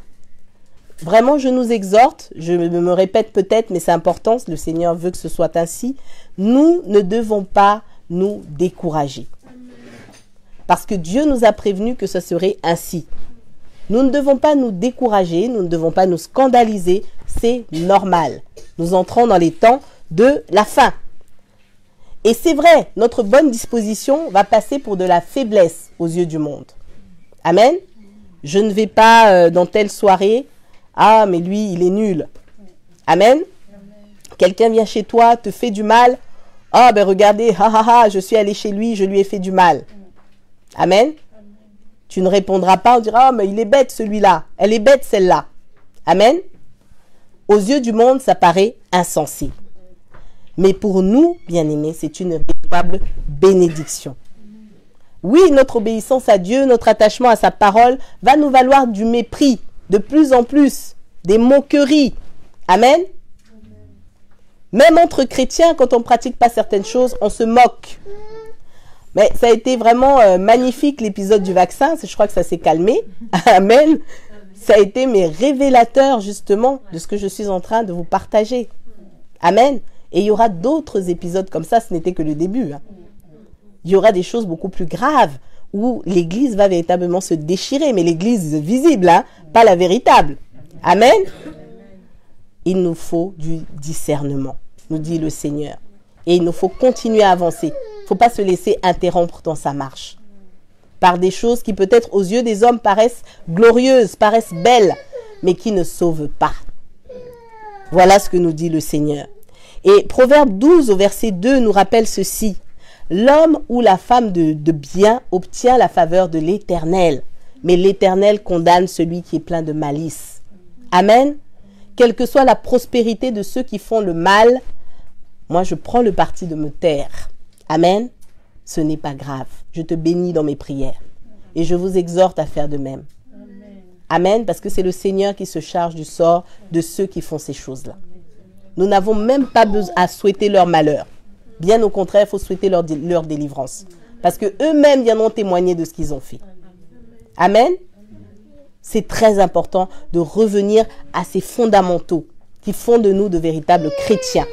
vraiment, je nous exhorte, je me répète peut-être, mais c'est important, le Seigneur veut que ce soit ainsi, nous ne devons pas nous décourager. Parce que Dieu nous a prévenu que ce serait ainsi. Nous ne devons pas nous décourager, nous ne devons pas nous scandaliser, c'est normal. Nous entrons dans les temps de la fin. Et c'est vrai, notre bonne disposition va passer pour de la faiblesse aux yeux du monde. Amen. Je ne vais pas euh, dans telle soirée. Ah, mais lui, il est nul. Amen. Quelqu'un vient chez toi, te fait du mal. Ah ben regardez, ha ha ha, je suis allé chez lui, je lui ai fait du mal. Amen. Tu ne répondras pas, on dira, ah mais il est bête celui-là, elle est bête celle-là. Amen. Aux yeux du monde, ça paraît insensé. Mais pour nous, bien-aimés, c'est une véritable bénédiction. Oui, notre obéissance à Dieu, notre attachement à sa parole va nous valoir du mépris de plus en plus, des moqueries. Amen. Même entre chrétiens, quand on ne pratique pas certaines choses, on se moque. Mais ça a été vraiment euh, magnifique l'épisode du vaccin. Je crois que ça s'est calmé. <laughs> Amen. Ça a été mes révélateurs justement de ce que je suis en train de vous partager. Amen. Et il y aura d'autres épisodes comme ça. Ce n'était que le début. Hein. Il y aura des choses beaucoup plus graves où l'Église va véritablement se déchirer. Mais l'Église visible, hein, pas la véritable. Amen il nous faut du discernement, nous dit le Seigneur. Et il nous faut continuer à avancer. Il ne faut pas se laisser interrompre dans sa marche. Par des choses qui peut-être aux yeux des hommes paraissent glorieuses, paraissent belles, mais qui ne sauvent pas. Voilà ce que nous dit le Seigneur. Et Proverbe 12 au verset 2 nous rappelle ceci. L'homme ou la femme de, bien obtient la faveur de l'Éternel, mais l'Éternel condamne celui qui est plein de malice. Amen quelle que soit la prospérité de ceux qui font le mal, moi je prends le parti de me taire. Amen. Ce n'est pas grave. Je te bénis dans mes prières. Et je vous exhorte à faire de même. Amen, parce que c'est le Seigneur qui se charge du sort de ceux qui font ces choses-là. Nous n'avons même pas besoin à souhaiter leur malheur. Bien au contraire, il faut souhaiter leur, délivrance. Parce que eux-mêmes viendront témoigner de ce qu'ils ont fait. Amen. C'est très important de revenir à ces fondamentaux qui font de nous de véritables chrétiens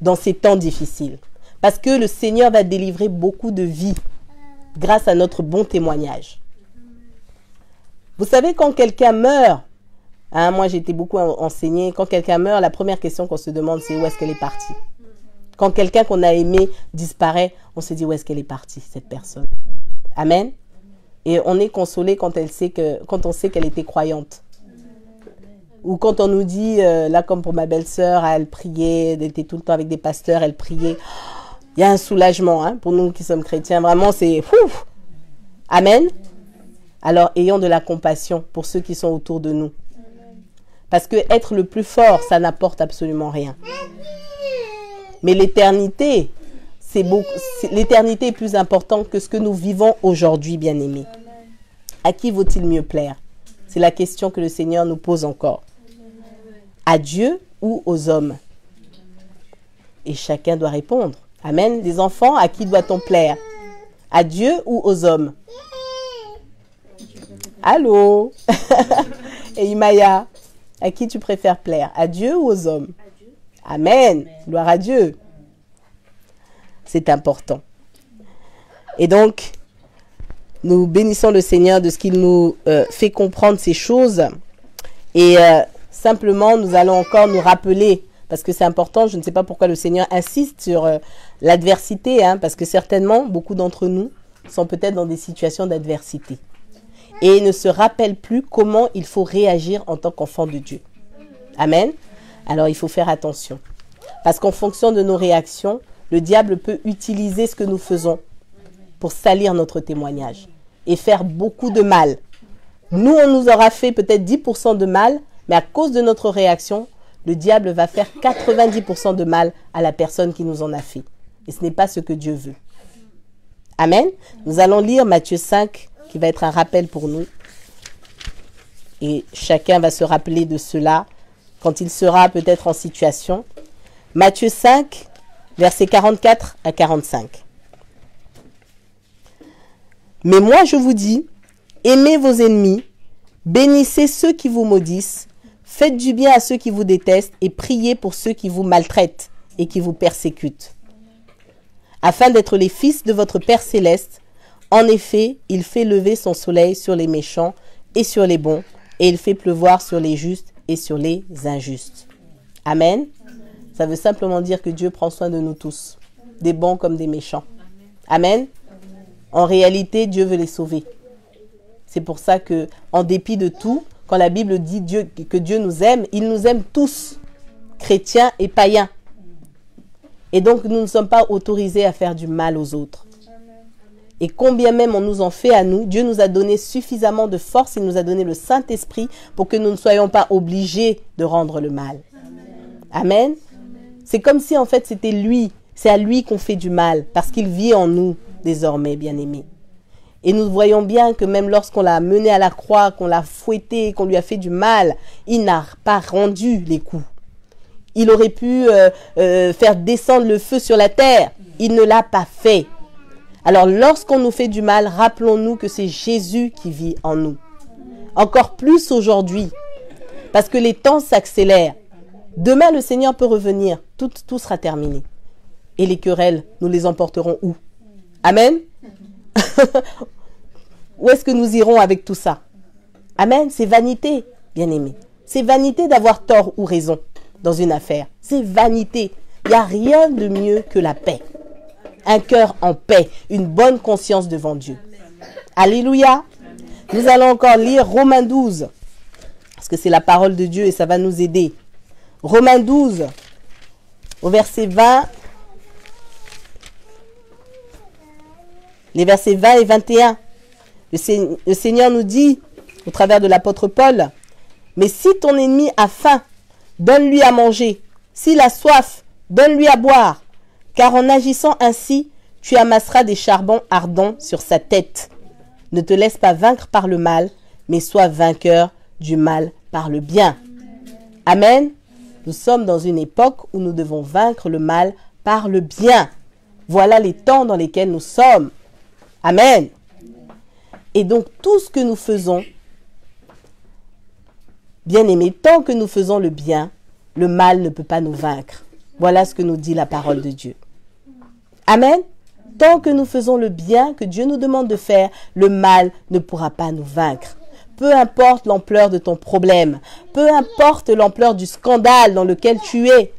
dans ces temps difficiles. Parce que le Seigneur va délivrer beaucoup de vies grâce à notre bon témoignage. Vous savez, quand quelqu'un meurt, hein, moi été beaucoup enseigné, quand quelqu'un meurt, la première question qu'on se demande, c'est où est-ce qu'elle est partie? Quand quelqu'un qu'on a aimé disparaît, on se dit où est-ce qu'elle est partie, cette personne? Amen? Et on est consolé quand, on sait qu'elle était croyante. Ou quand on nous dit, euh, là comme pour ma belle-sœur, elle priait, elle était tout le temps avec des pasteurs, elle priait. Il y a un soulagement hein, pour nous qui sommes chrétiens. Vraiment, c'est... Amen? Alors ayons de la compassion pour ceux qui sont autour de nous. Parce que être le plus fort, ça n'apporte absolument rien. Mais l'éternité, l'éternité est plus importante que ce que nous vivons aujourd'hui, bien-aimés. À qui vaut-il mieux plaire? C'est la question que le Seigneur nous pose encore. À Dieu ou aux hommes? Et chacun doit répondre. Amen. Les enfants, à qui doit-on plaire? À Dieu ou aux hommes? Allô? <laughs> Et Imaya, à qui tu préfères plaire? À Dieu ou aux hommes? Amen. Gloire à Dieu c'est important. Et donc, nous bénissons le Seigneur de ce qu'il nous euh, fait comprendre ces choses. Et euh, simplement, nous allons encore nous rappeler, parce que c'est important, je ne sais pas pourquoi le Seigneur insiste sur euh, l'adversité, hein, parce que certainement, beaucoup d'entre nous sont peut-être dans des situations d'adversité. Et ne se rappellent plus comment il faut réagir en tant qu'enfant de Dieu. Amen. Alors il faut faire attention. Parce qu'en fonction de nos réactions, le diable peut utiliser ce que nous faisons pour salir notre témoignage et faire beaucoup de mal. Nous, on nous aura fait peut-être 10% de mal, mais à cause de notre réaction, le diable va faire 90% de mal à la personne qui nous en a fait. Et ce n'est pas ce que Dieu veut. Amen. Nous allons lire Matthieu 5, qui va être un rappel pour nous. Et chacun va se rappeler de cela quand il sera peut-être en situation. Matthieu 5, versets 44 à 45. Mais moi je vous dis, aimez vos ennemis, bénissez ceux qui vous maudissent, faites du bien à ceux qui vous détestent et priez pour ceux qui vous maltraitent et qui vous persécutent. Afin d'être les fils de votre Père céleste, en effet, il fait lever son soleil sur les méchants et sur les bons, et il fait pleuvoir sur les justes et sur les injustes. Amen. Ça veut simplement dire que Dieu prend soin de nous tous, des bons comme des méchants. Amen. En réalité, Dieu veut les sauver. C'est pour ça que, en dépit de tout, quand la Bible dit Dieu, que Dieu nous aime, il nous aime tous, chrétiens et païens. Et donc, nous ne sommes pas autorisés à faire du mal aux autres. Et combien même on nous en fait à nous, Dieu nous a donné suffisamment de force, il nous a donné le Saint-Esprit pour que nous ne soyons pas obligés de rendre le mal. Amen. C'est comme si en fait c'était lui, c'est à lui qu'on fait du mal, parce qu'il vit en nous désormais, bien-aimés. Et nous voyons bien que même lorsqu'on l'a mené à la croix, qu'on l'a fouetté, qu'on lui a fait du mal, il n'a pas rendu les coups. Il aurait pu euh, euh, faire descendre le feu sur la terre. Il ne l'a pas fait. Alors lorsqu'on nous fait du mal, rappelons-nous que c'est Jésus qui vit en nous. Encore plus aujourd'hui, parce que les temps s'accélèrent. Demain, le Seigneur peut revenir, tout, sera terminé. Et les querelles, nous les emporterons où? Amen? <laughs> Où est-ce que nous irons avec tout ça? Amen, c'est vanité, bien aimé. C'est vanité d'avoir tort ou raison dans une affaire. C'est vanité. Il n'y a rien de mieux que la paix un cœur en paix, une bonne conscience devant Dieu. Alléluia. Nous allons encore lire Romains 12, parce que c'est la parole de Dieu et ça va nous aider. Romains 12, au verset 20, les versets 20 et 21. Le Seigneur nous dit, au travers de l'apôtre Paul, mais si ton ennemi a faim, donne-lui à manger. S'il a soif, donne-lui à boire car en agissant ainsi, tu amasseras des charbons ardents sur sa tête. Ne te laisse pas vaincre par le mal, mais sois vainqueur du mal par le bien. Amen. Nous sommes dans une époque où nous devons vaincre le mal par le bien. Voilà les temps dans lesquels nous sommes. Amen. Et donc tout ce que nous faisons, bien aimé, tant que nous faisons le bien, le mal ne peut pas nous vaincre. Voilà ce que nous dit la parole de Dieu. Amen. Tant que nous faisons le bien que Dieu nous demande de faire, le mal ne pourra pas nous vaincre. Peu importe l'ampleur de ton problème, peu importe l'ampleur du scandale dans lequel tu es,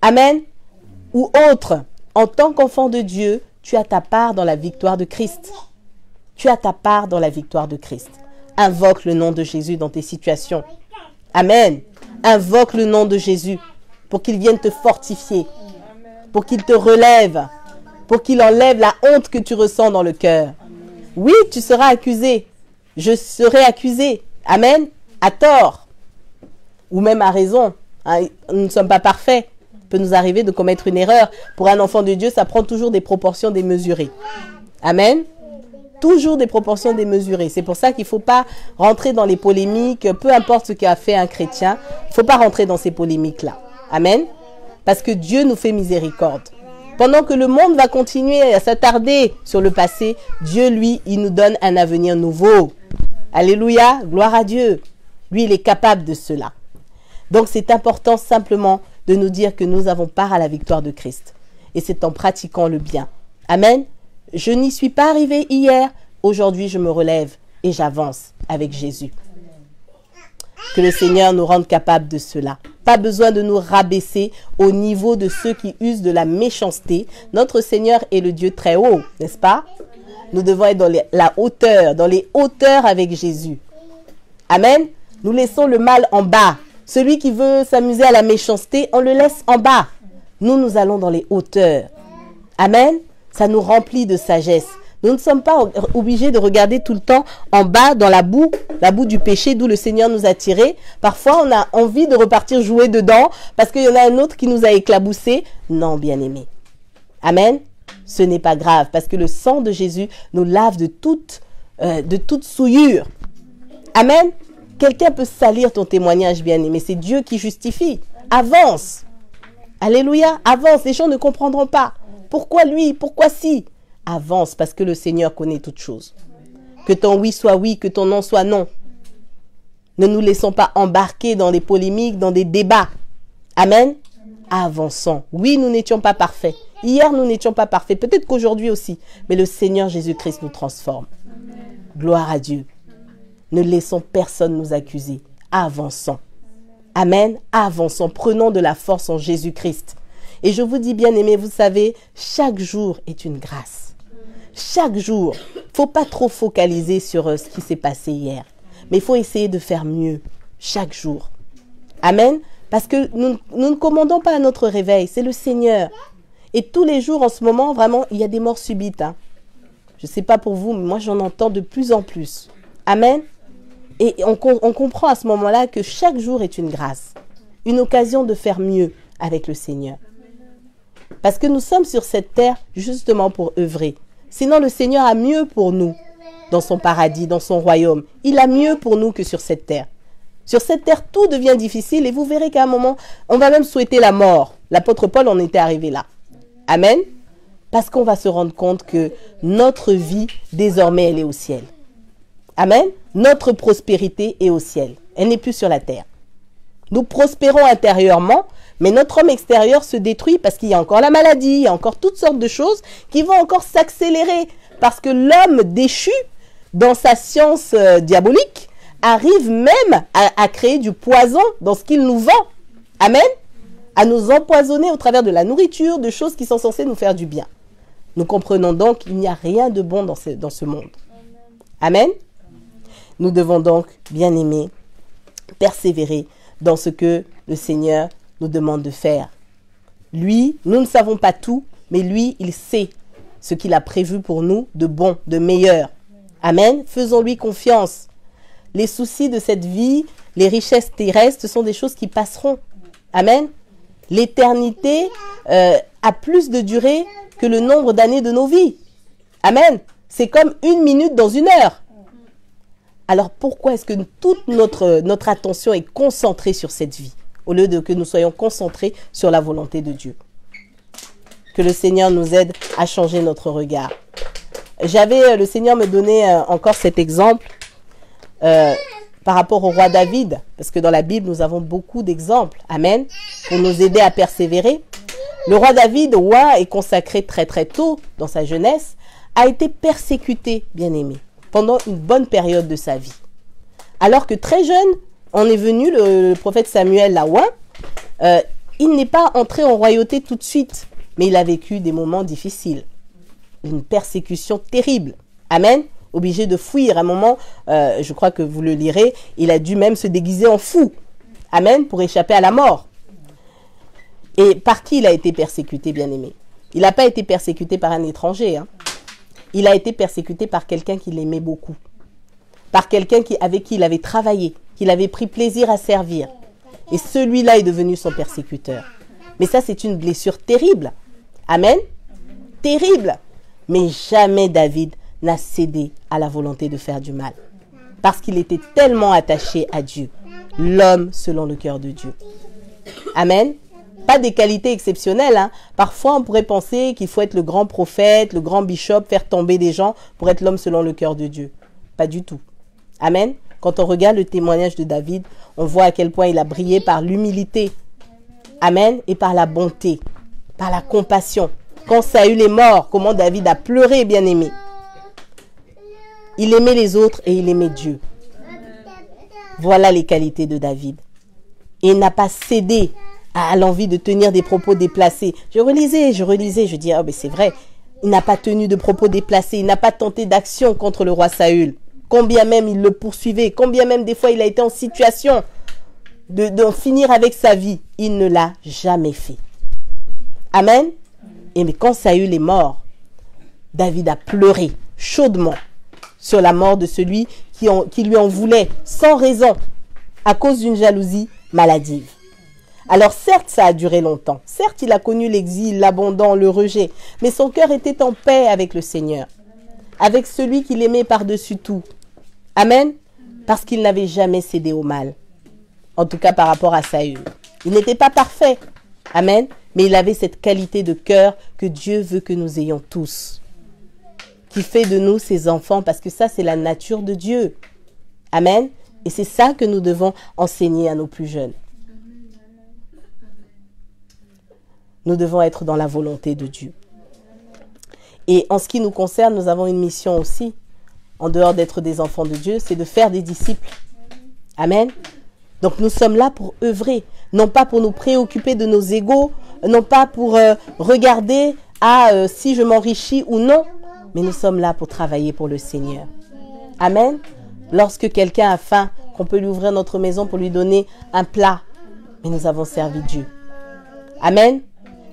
Amen, ou autre, en tant qu'enfant de Dieu, tu as ta part dans la victoire de Christ. Tu as ta part dans la victoire de Christ. Invoque le nom de Jésus dans tes situations. Amen. Invoque le nom de Jésus pour qu'il vienne te fortifier, pour qu'il te relève, pour qu'il enlève la honte que tu ressens dans le cœur. Oui, tu seras accusé. Je serai accusé. Amen. À tort. Ou même à raison. Hein, nous ne sommes pas parfaits. Il peut nous arriver de commettre une erreur. Pour un enfant de Dieu, ça prend toujours des proportions démesurées. Amen. Toujours des proportions démesurées. C'est pour ça qu'il ne faut pas rentrer dans les polémiques, peu importe ce qu'a fait un chrétien. Il ne faut pas rentrer dans ces polémiques-là. Amen. Parce que Dieu nous fait miséricorde. Pendant que le monde va continuer à s'attarder sur le passé, Dieu, lui, il nous donne un avenir nouveau. Alléluia, gloire à Dieu. Lui, il est capable de cela. Donc c'est important simplement de nous dire que nous avons part à la victoire de Christ. Et c'est en pratiquant le bien. Amen. Je n'y suis pas arrivé hier. Aujourd'hui, je me relève et j'avance avec Jésus. Que le Seigneur nous rende capables de cela. Pas besoin de nous rabaisser au niveau de ceux qui usent de la méchanceté. Notre Seigneur est le Dieu très haut, n'est-ce pas? Nous devons être dans la hauteur, dans les hauteurs avec Jésus. Amen. Nous laissons le mal en bas. Celui qui veut s'amuser à la méchanceté, on le laisse en bas. Nous, nous allons dans les hauteurs. Amen. Ça nous remplit de sagesse. Nous ne sommes pas obligés de regarder tout le temps en bas dans la boue, la boue du péché d'où le Seigneur nous a tirés. Parfois, on a envie de repartir jouer dedans parce qu'il y en a un autre qui nous a éclaboussé. Non, bien aimé. Amen. Ce n'est pas grave parce que le sang de Jésus nous lave de toute, euh, souillure. Amen. Quelqu'un peut salir ton témoignage, bien aimé. C'est Dieu qui justifie. Avance. Alléluia. Avance. Les gens ne comprendront pas. Pourquoi lui? Pourquoi si? Avance parce que le Seigneur connaît toutes choses. Que ton oui soit oui, que ton non soit non. Ne nous laissons pas embarquer dans des polémiques, dans des débats. Amen. Avançons. Oui, nous n'étions pas parfaits. Hier, nous n'étions pas parfaits. Peut-être qu'aujourd'hui aussi. Mais le Seigneur Jésus-Christ nous transforme. Gloire à Dieu. Ne laissons personne nous accuser. Avançons. Amen. Avançons. Prenons de la force en Jésus-Christ. Et je vous dis bien aimé, vous savez, chaque jour est une grâce chaque jour. Faut pas trop focaliser sur euh, ce qui s'est passé hier, mais il faut essayer de faire mieux chaque jour. Amen. Parce que nous, ne commandons pas notre réveil, c'est le Seigneur. Et tous les jours, en ce moment, vraiment, il y a des morts subites. hein. Je ne sais pas pour vous, mais moi, j'en entends de plus en plus. Amen. Et on, on comprend à ce moment-là que chaque jour est une grâce, une occasion de faire mieux avec le Seigneur. Parce que nous sommes sur cette terre justement pour œuvrer. Sinon, le Seigneur a mieux pour nous dans son paradis, dans son royaume. Il a mieux pour nous que sur cette terre. Sur cette terre, tout devient difficile et vous verrez qu'à un moment, on va même souhaiter la mort. L'apôtre Paul en était arrivé là. Amen. Parce qu'on va se rendre compte que notre vie, désormais, elle est au ciel. Amen. Notre prospérité est au ciel. Elle n'est plus sur la terre. Nous prospérons intérieurement, mais notre homme extérieur se détruit parce qu'il y a encore la maladie, il y a encore toutes sortes de choses qui vont encore s'accélérer. Parce que l'homme déchu, dans sa science euh, diabolique, arrive même à, créer du poison dans ce qu'il nous vend. Amen. À nous empoisonner au travers de la nourriture, de choses qui sont censées nous faire du bien. Nous comprenons donc qu'il n'y a rien de bon dans ce, dans ce monde. Amen. Nous devons donc, bien aimer, persévérer dans ce que le Seigneur nous demande de faire. Lui, nous ne savons pas tout, mais lui, il sait ce qu'il a prévu pour nous de bon, de meilleur. Amen. Faisons-lui confiance. Les soucis de cette vie, les richesses terrestres sont des choses qui passeront. Amen. L'éternité euh, a plus de durée que le nombre d'années de nos vies. Amen. C'est comme une minute dans une heure. Alors pourquoi est-ce que toute notre, notre attention est concentrée sur cette vie? Au lieu de que nous soyons concentrés sur la volonté de Dieu Que le Seigneur nous aide à changer notre regard. J'avais, euh, le Seigneur me donnait euh, encore cet exemple euh, par rapport au roi David, parce que dans la Bible nous avons beaucoup d'exemples, Amen, pour nous aider à persévérer. Le roi David, roi et consacré très très tôt dans sa jeunesse, a été persécuté, bien aimé, pendant une bonne période de sa vie. Alors que très jeune, on est venu, le, prophète Samuel l'a oint, euh, il n'est pas entré en royauté tout de suite, mais il a vécu des moments difficiles, une persécution terrible. Amen. Obligé de fuir. À un moment, euh, je crois que vous le lirez, il a dû même se déguiser en fou. Amen. Pour échapper à la mort. Et par qui il a été persécuté, bien aimé? Il n'a pas été persécuté par un étranger. hein. Il a été persécuté par quelqu'un qui l'aimait beaucoup. Par quelqu'un avec qui il avait travaillé, qu'il avait pris plaisir à servir. Et celui-là est devenu son persécuteur. Mais ça, c'est une blessure terrible. Amen. Terrible. Mais jamais David n'a cédé à la volonté de faire du mal. Parce qu'il était tellement attaché à Dieu. L'homme selon le cœur de Dieu. Amen. Pas des qualités exceptionnelles. hein. Parfois, on pourrait penser qu'il faut être le grand prophète, le grand bishop, faire tomber des gens pour être l'homme selon le cœur de Dieu. Pas du tout. Amen. Quand on regarde le témoignage de David, on voit à quel point il a brillé par l'humilité. Amen. Et par la bonté, par la compassion. Quand Saül est mort, comment David a pleuré, bien aimé. Il aimait les autres et il aimait Dieu. Voilà les qualités de David. Et il n'a pas cédé à l'envie de tenir des propos déplacés. Je relisais, je relisais, je dis, ah, mais c'est vrai. Il n'a pas tenu de propos déplacés, il n'a pas tenté d'action contre le roi Saül. Combien même il le poursuivait, combien même des fois il a été en situation de, d'en finir avec sa vie, il ne l'a jamais fait. Amen. Et mais quand Saül est mort, David a pleuré chaudement sur la mort de celui qui lui en voulait sans raison à cause d'une jalousie maladive. Alors certes, ça a duré longtemps. Certes, il a connu l'exil, l'abandon, le rejet, mais son cœur était en paix avec le Seigneur, avec celui qu'il aimait par-dessus tout. Amen. Parce qu'il n'avait jamais cédé au mal. En tout cas par rapport à Saül. Il n'était pas parfait. Amen. Mais il avait cette qualité de cœur que Dieu veut que nous ayons tous. Qui fait de nous ses enfants parce que ça, c'est la nature de Dieu. Amen. Et c'est ça que nous devons enseigner à nos plus jeunes. Nous devons être dans la volonté de Dieu. Et en ce qui nous concerne, nous avons une mission aussi, en dehors d'être des enfants de Dieu, c'est de faire des disciples. Amen. Donc nous sommes là pour œuvrer, non pas pour nous préoccuper de nos égaux, non pas pour euh, regarder à euh, si je m'enrichis ou non, mais nous sommes là pour travailler pour le Seigneur. Amen. Lorsque quelqu'un a faim, qu'on peut lui ouvrir notre maison pour lui donner un plat, mais nous avons servi Dieu. Amen.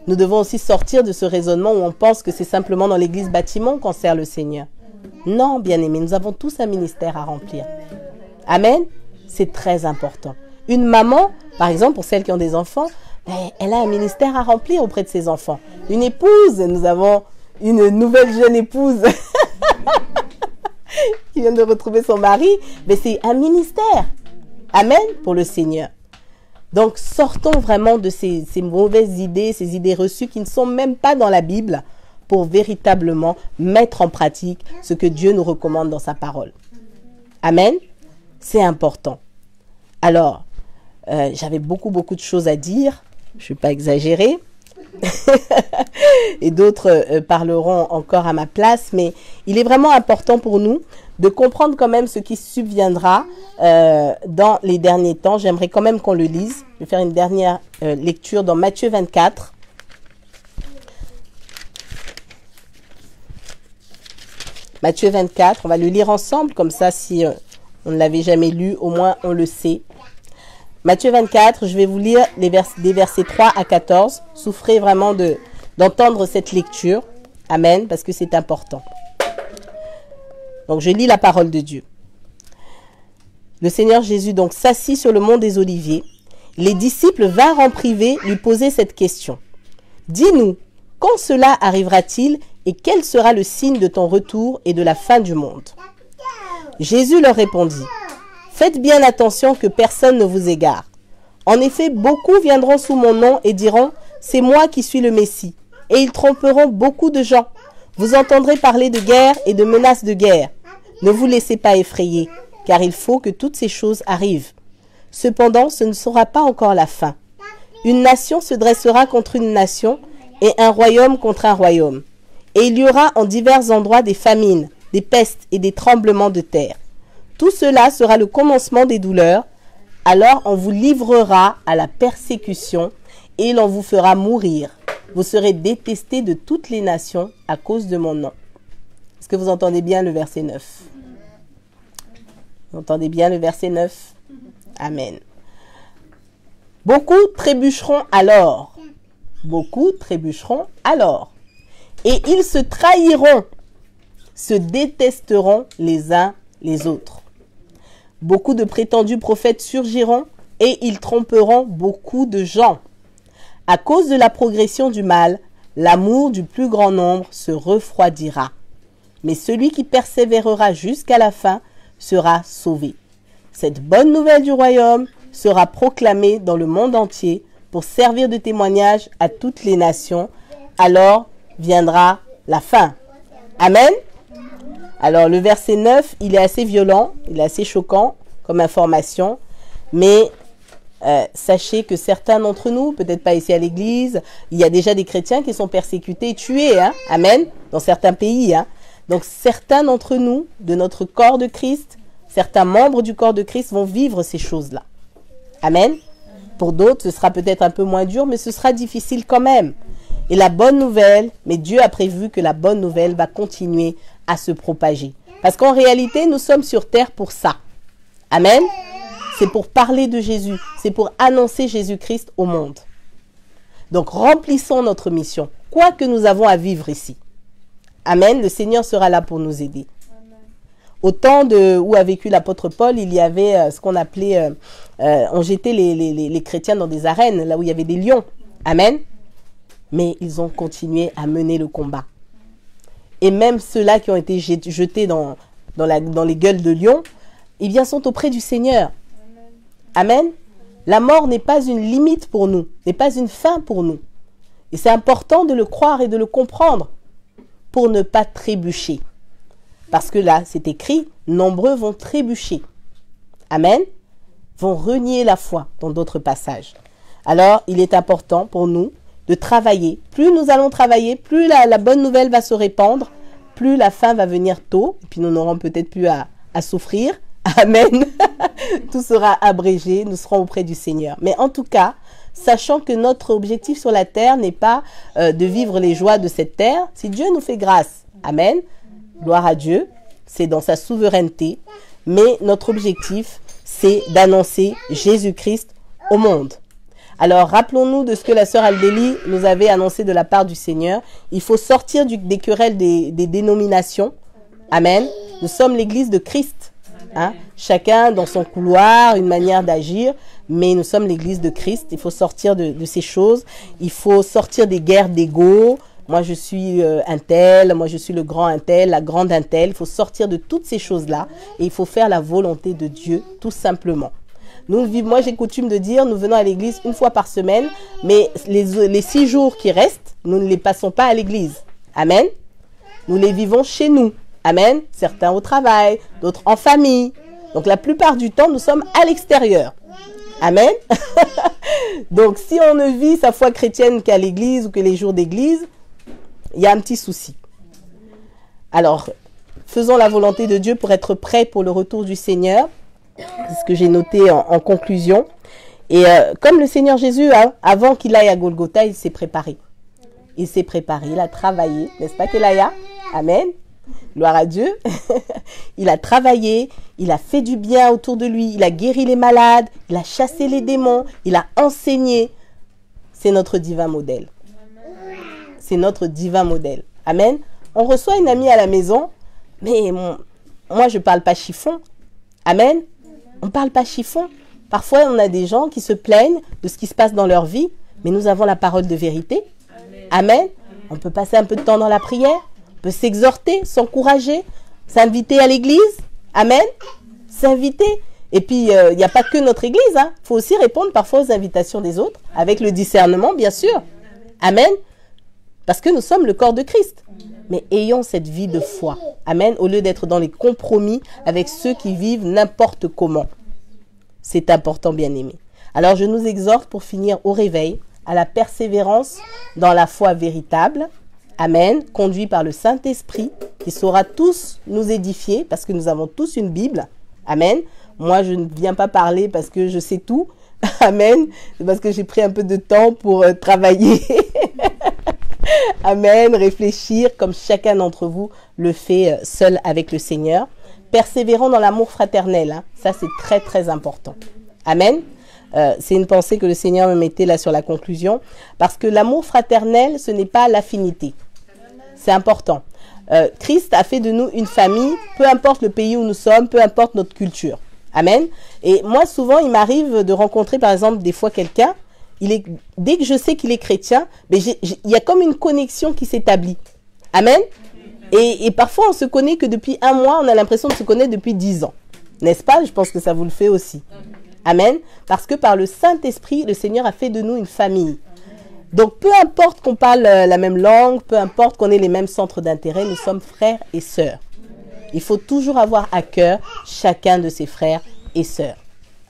nous devons aussi sortir de ce raisonnement où on pense que c'est simplement dans l'église bâtiment qu'on sert le Seigneur. Non, bien-aimés, nous avons tous un ministère à remplir. Amen. C'est très important. Une maman, par exemple, pour celles qui ont des enfants, ben, elle a un ministère à remplir auprès de ses enfants. Une épouse, nous avons une nouvelle jeune épouse <laughs> qui vient de retrouver son mari, mais c'est un ministère. Amen pour le Seigneur. Donc sortons vraiment de ces, ces, mauvaises idées, ces idées reçues qui ne sont même pas dans la Bible pour véritablement mettre en pratique ce que Dieu nous recommande dans sa parole. Amen. C'est important. Alors, euh, j'avais beaucoup, beaucoup de choses à dire. Je ne vais pas exagérer. <laughs> et d'autres euh, parleront encore à ma place, mais il est vraiment important pour nous de comprendre quand même ce qui subviendra euh, dans les derniers temps. J'aimerais quand même qu'on le lise. Je vais faire une dernière lecture dans Matthieu 24. Matthieu 24, on va le lire ensemble, comme ça si on ne l'avait jamais lu, au moins on le sait. Matthieu 24, je vais vous lire les des versets 3 à 14. Souffrez vraiment de, d'entendre cette lecture. Amen, parce que c'est important. Donc je lis la parole de Dieu. Le Seigneur Jésus donc s'assit sur le mont des Oliviers. Les disciples vinrent en privé lui poser cette question. Dis-nous, quand cela arrivera-t-il et quel sera le signe de ton retour et de la fin du monde Jésus leur répondit. Faites bien attention que personne ne vous égare. En effet, beaucoup viendront sous mon nom et diront, C'est moi qui suis le Messie. Et ils tromperont beaucoup de gens. Vous entendrez parler de guerre et de menaces de guerre. Ne vous laissez pas effrayer, car il faut que toutes ces choses arrivent. Cependant, ce ne sera pas encore la fin. Une nation se dressera contre une nation, et un royaume contre un royaume. Et il y aura en divers endroits des famines, des pestes et des tremblements de terre. Tout cela sera le commencement des douleurs. Alors on vous livrera à la persécution et l'on vous fera mourir. Vous serez détestés de toutes les nations à cause de mon nom. Est-ce que vous entendez bien le verset 9 Vous entendez bien le verset 9 Amen. Beaucoup trébucheront alors. Beaucoup trébucheront alors. Et ils se trahiront, se détesteront les uns les autres. Beaucoup de prétendus prophètes surgiront et ils tromperont beaucoup de gens. À cause de la progression du mal, l'amour du plus grand nombre se refroidira. Mais celui qui persévérera jusqu'à la fin sera sauvé. Cette bonne nouvelle du royaume sera proclamée dans le monde entier pour servir de témoignage à toutes les nations. Alors viendra la fin. Amen. Alors le verset 9, il est assez violent, il est assez choquant comme information, mais euh, sachez que certains d'entre nous, peut-être pas ici à l'église, il y a déjà des chrétiens qui sont persécutés tués, hein, amen, dans certains pays. Hein. Donc certains d'entre nous, de notre corps de Christ, certains membres du corps de Christ vont vivre ces choses-là. Amen. Pour d'autres, ce sera peut-être un peu moins dur, mais ce sera difficile quand même. Et la bonne nouvelle, mais Dieu a prévu que la bonne nouvelle va continuer à se propager. Parce qu'en réalité, nous sommes sur terre pour ça. Amen. C'est pour parler de Jésus. C'est pour annoncer Jésus-Christ au monde. Donc remplissons notre mission, quoi que nous avons à vivre ici. Amen. Le Seigneur sera là pour nous aider. Au temps où a vécu l'apôtre Paul, il y avait euh, ce qu'on appelait, euh, euh, on jetait les, les chrétiens dans des arènes, là où il y avait des lions. Amen. Mais ils ont continué à mener le combat. Et même ceux-là qui ont été jetés dans, dans, les gueules de lions, eh bien, sont auprès du Seigneur. Amen. La mort n'est pas une limite pour nous, n'est pas une fin pour nous. Et c'est important de le croire et de le comprendre pour ne pas trébucher. Parce que là, c'est écrit, nombreux vont trébucher. Amen. Vont renier la foi dans d'autres passages. Alors, il est important pour nous de travailler. Plus nous allons travailler, plus la, bonne nouvelle va se répandre, plus la fin va venir tôt, et puis nous n'aurons peut-être plus à, souffrir. <laughs> Amen. <laughs> Tout sera abrégé, nous serons auprès du Seigneur. Mais en tout cas, sachant que notre objectif sur la terre n'est pas euh, de vivre les joies de cette terre, si Dieu nous fait grâce, Amen, gloire à Dieu, c'est dans sa souveraineté, mais notre objectif, c'est d'annoncer Jésus-Christ au monde. Alors, rappelons-nous de ce que la sœur Aldélie nous avait annoncé de la part du Seigneur. Il faut sortir du, des querelles des, des dénominations. Amen. Nous sommes l'église de Christ. Hein? Chacun dans son couloir, une manière d'agir, mais nous sommes l'église de Christ. Il faut sortir de, de ces choses. Il faut sortir des guerres d'ego. Moi, je suis euh, un tel, moi, je suis le grand un tel, la grande un tel. Il faut sortir de toutes ces choses-là et il faut faire la volonté de Dieu, tout simplement. Nous vivons, moi, j'ai coutume de dire, nous venons à l'église une fois par semaine, mais les, les six jours qui restent, nous ne les passons pas à l'église. Amen. Nous les vivons chez nous. Amen. Certains au travail, d'autres en famille. Donc la plupart du temps, nous sommes à l'extérieur. Amen. <laughs> Donc si on ne vit sa foi chrétienne qu'à l'église ou que les jours d'église, il y a un petit souci. Alors, faisons la volonté de Dieu pour être prêts pour le retour du Seigneur. C'est ce que j'ai noté en, conclusion. Et euh, comme le Seigneur Jésus, avant qu'il aille à Golgotha, il s'est préparé. Il s'est préparé, il a travaillé, n'est-ce pas, Kelaya Amen. Gloire à Dieu. <laughs> il a travaillé, il a fait du bien autour de lui, il a guéri les malades, il a chassé les démons, il a enseigné. C'est notre divin modèle. C'est notre divin modèle. Amen. On reçoit une amie à la maison, mais moi je parle pas chiffon. Amen. On parle pas chiffon. Parfois on a des gens qui se plaignent de ce qui se passe dans leur vie, mais nous avons la parole de vérité. Amen. On peut passer un peu de temps dans la prière peut s'exhorter, s'encourager, s'inviter à l'église. Amen. S'inviter. Et puis, il euh, n'y a pas que notre église. Il hein. faut aussi répondre parfois aux invitations des autres, avec le discernement, bien sûr. Amen. Parce que nous sommes le corps de Christ. Mais ayons cette vie de foi. Amen. Au lieu d'être dans les compromis avec ceux qui vivent n'importe comment. C'est important, bien aimé. Alors, je nous exhorte pour finir au réveil à la persévérance dans la foi véritable, Amen, conduit par le Saint-Esprit, qui saura tous nous édifier, parce que nous avons tous une Bible. Amen. Moi, je ne viens pas parler parce que je sais tout. <laughs> Amen. C'est parce que j'ai pris un peu de temps pour euh, travailler. <laughs> <laughs> Amen. Réfléchir comme chacun d'entre vous le fait euh, seul avec le Seigneur. Persévérons dans l'amour fraternel. Hein. Ça, c'est très, très important. Amen. Euh, c'est une pensée que le Seigneur me mettait là sur la conclusion, parce que l'amour fraternel, ce n'est pas l'affinité. C'est important. Euh, Christ a fait de nous une famille, peu importe le pays où nous sommes, peu importe notre culture. Amen. Et moi, souvent, il m'arrive de rencontrer, par exemple, des fois quelqu'un. Il est, dès que je sais qu'il est chrétien, mais il y a comme une connexion qui s'établit. Amen? Et, et, parfois, on se connaît que depuis un mois, on a l'impression de se connaître depuis dix ans. N'est-ce pas? Je pense que ça vous le fait aussi. Amen. Parce que par le Saint-Esprit, le Seigneur a fait de nous une famille. Donc peu importe qu'on parle euh, la même langue, peu importe qu'on ait les mêmes centres d'intérêt, nous sommes frères et sœurs. Il faut toujours avoir à cœur chacun de ses frères et sœurs.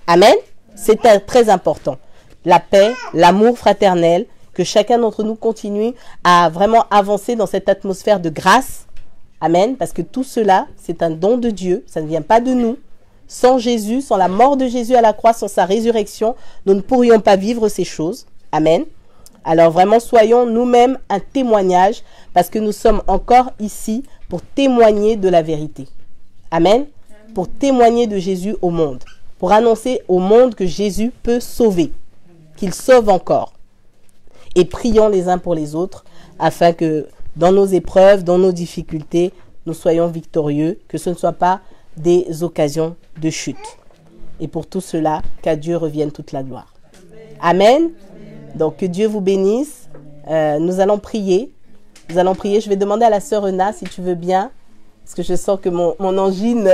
Amen? C'est très important. La paix, l'amour fraternel, que chacun d'entre nous continue à vraiment avancer dans cette atmosphère de grâce. Amen. Parce que tout cela, c'est un don de Dieu. Ça ne vient pas de nous. Sans Jésus, sans la mort de Jésus à la croix, sans sa résurrection, nous ne pourrions pas vivre ces choses. Amen. Alors vraiment, soyons nous-mêmes un témoignage parce que nous sommes encore ici pour témoigner de la vérité. Amen. Pour témoigner de Jésus au monde. Pour annoncer au monde que Jésus peut sauver. Qu'il sauve encore. Et prions les uns pour les autres afin que dans nos épreuves, dans nos difficultés, nous soyons victorieux, que ce ne soit pas des occasions de chute. Et pour tout cela, qu'à Dieu revienne toute la gloire. Amen. Donc que Dieu vous bénisse. Euh, nous allons prier. Nous allons prier. Je vais demander à la sœur Ena si tu veux bien, parce que je sens que mon, mon angine <laughs>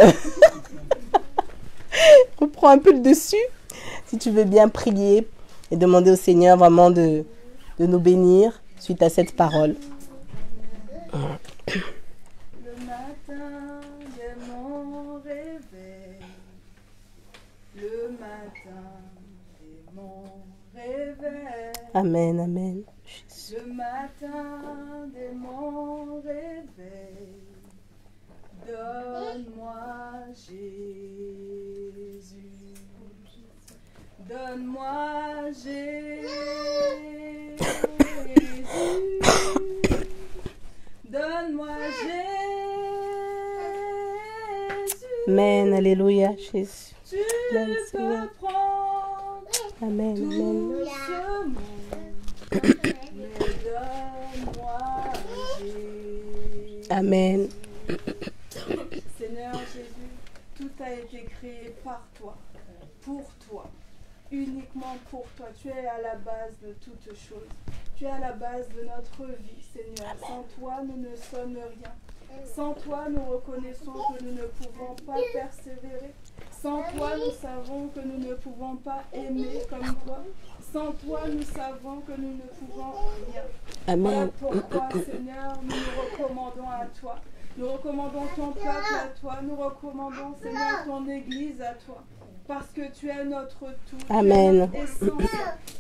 reprend un peu le dessus. Si tu veux bien prier et demander au Seigneur vraiment de, nous bénir suite à cette parole. Le matin de mon réveil, le matin de mon réveil, Amen, amen. le matin de mon réveil, donne-moi Jésus, donne-moi Jésus. Donne-moi Jésus. Amen, alléluia, Jésus. Tu Amen, peux prendre Amen. tout Amen. ce monde. Mais donne-moi Jésus. Amen. Seigneur Jésus, tout a été créé par toi, pour toi, uniquement pour toi. Tu es à la base de toutes choses. Tu es à la base de notre vie, Seigneur. Sans toi, nous ne sommes rien. Sans toi, nous reconnaissons que nous ne pouvons pas persévérer. Sans toi, nous savons que nous ne pouvons pas aimer comme toi. Sans toi, nous savons que nous ne pouvons rien. Amen. pourquoi, Seigneur, nous nous recommandons à toi. Nous recommandons ton peuple à toi. Nous recommandons, Seigneur, ton Église à toi. Parce que tu es notre tout. Tu es Amen. notre.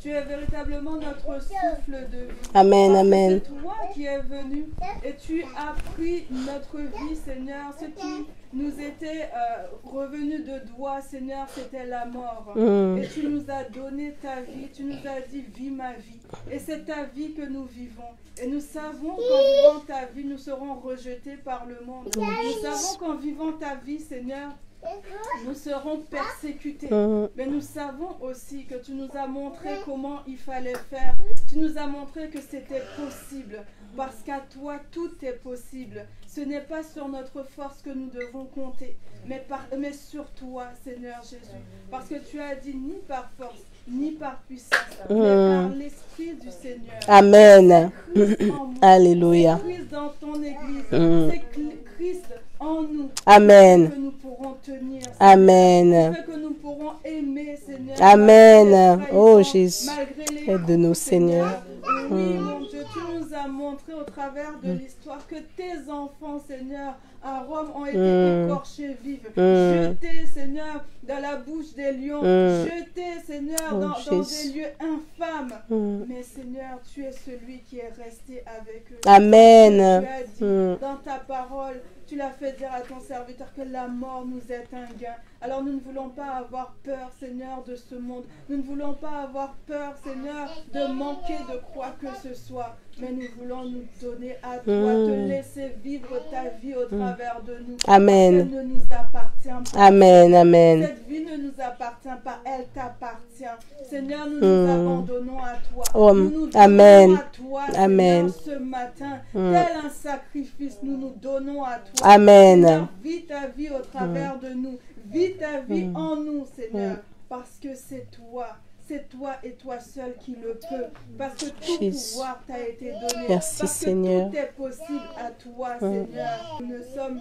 Tu es véritablement notre souffle de vie. Amen. Parce Amen. C'est toi qui es venu et tu as pris notre vie, Seigneur. Ce qui nous était euh, revenu de doigt, Seigneur, c'était la mort. Mm. Et tu nous as donné ta vie, tu nous as dit vis ma vie. Et c'est ta vie que nous vivons. Et nous savons qu'en vivant ta vie, nous serons rejetés par le monde. Nous savons qu'en vivant ta vie, Seigneur, nous serons persécutés. Mm. Mais nous savons aussi que tu nous as montré comment il fallait faire. Tu nous as montré que c'était possible. Parce qu'à toi, tout est possible. Ce n'est pas sur notre force que nous devons compter, mais, par, mais sur toi, Seigneur Jésus. Parce que tu as dit ni par force, ni par puissance, mais par l'Esprit du Seigneur. Amen. Christ en moi. Alléluia. Christ dans ton Église. C'est Cl- Christ en nous. Amen. Que nous pourrons tenir. Amen. Que nous pourrons aimer, Seigneur. Amen. Oh, Jésus. Aide-nous, Seigneur. Oui, Mm. mon Dieu, tu nous as montré au travers de l'histoire que tes enfants, Seigneur, à Rome ont été Mm. écorchés vifs, Mm. jetés, Seigneur, dans la bouche des lions, jetés, Seigneur, Oh, dans, des lieux infâmes. Mais Seigneur, tu es celui qui est resté avec eux. Amen. Tu as dit dans ta parole, tu l'as fait dire à ton serviteur que la mort nous est un gain. Alors nous ne voulons pas avoir peur, Seigneur, de ce monde. Nous ne voulons pas avoir peur, Seigneur, de manquer de quoi que ce soit. Mais nous voulons nous donner à toi, te laisser vivre ta vie au travers de nous. Amen. Elle ne nous appartient pas. Amen. Amen. Cette vie ne nous appartient pas, elle t'appartient. Seigneur, nous Mm. nous abandonnons à toi. Oh, nous nous donnons Amen. à toi, Amen. Seigneur, ce matin. Mm. Tel un sacrifice, nous nous donnons à toi. Amen. Seigneur, vis ta vie au travers de nous. Vis ta vie Mm. en nous, Seigneur. Parce que c'est toi. C'est toi et toi seul qui le peux. Parce que tout Jésus. pouvoir t'a été donné. Merci, Parce Seigneur. que tout est possible à toi, Mm. Seigneur. Nous sommes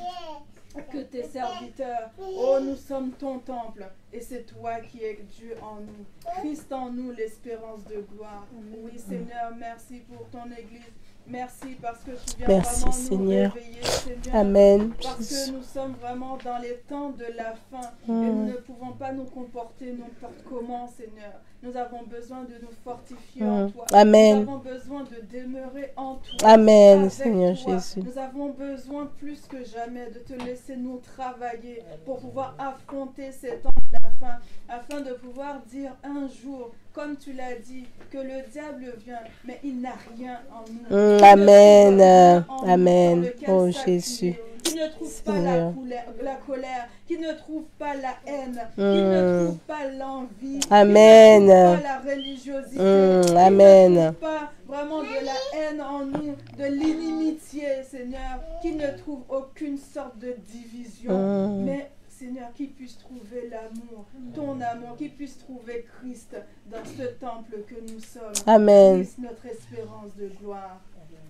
que tes serviteurs. Oh, nous sommes ton temple et c'est toi qui es Dieu en nous. Christ en nous, l'espérance de gloire. Oui, Seigneur, merci pour ton Église. Merci parce que tu viens Merci, vraiment Seigneur. nous réveiller, Seigneur. Amen. Parce que nous sommes vraiment dans les temps de la fin et nous ne pouvons pas nous comporter n'importe comment, Seigneur. Nous avons besoin de nous fortifier en Mm. toi. Amen. Nous avons besoin de demeurer en toi. Amen, avec Seigneur toi. Jésus. Nous avons besoin plus que jamais de te laisser nous travailler pour pouvoir affronter ces temps de la fin, afin de pouvoir dire un jour, comme tu l'as dit, que le diable vient, mais il n'a rien en nous. Mm, Amen. en nous Amen. Oh. Jésus. Qui ne trouve pas la colère, la colère, qui ne trouve pas la haine, qui Mm. ne trouve pas l'envie, Amen. qui ne trouve pas la religiosité, Mm, qui Amen. ne trouve pas vraiment de la haine en nous, de l'inimitié, Seigneur, qui ne trouve aucune sorte de division, Mm. mais Seigneur, qui puisse trouver l'amour, ton amour, qui puisse trouver Christ dans ce temple que nous sommes. Amen. Christ, notre espérance de gloire.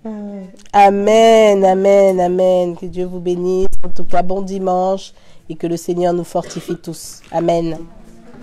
Mm. Amen, amen, amen. Que Dieu vous bénisse. En tout cas, bon dimanche et que le Seigneur nous fortifie tous. Amen.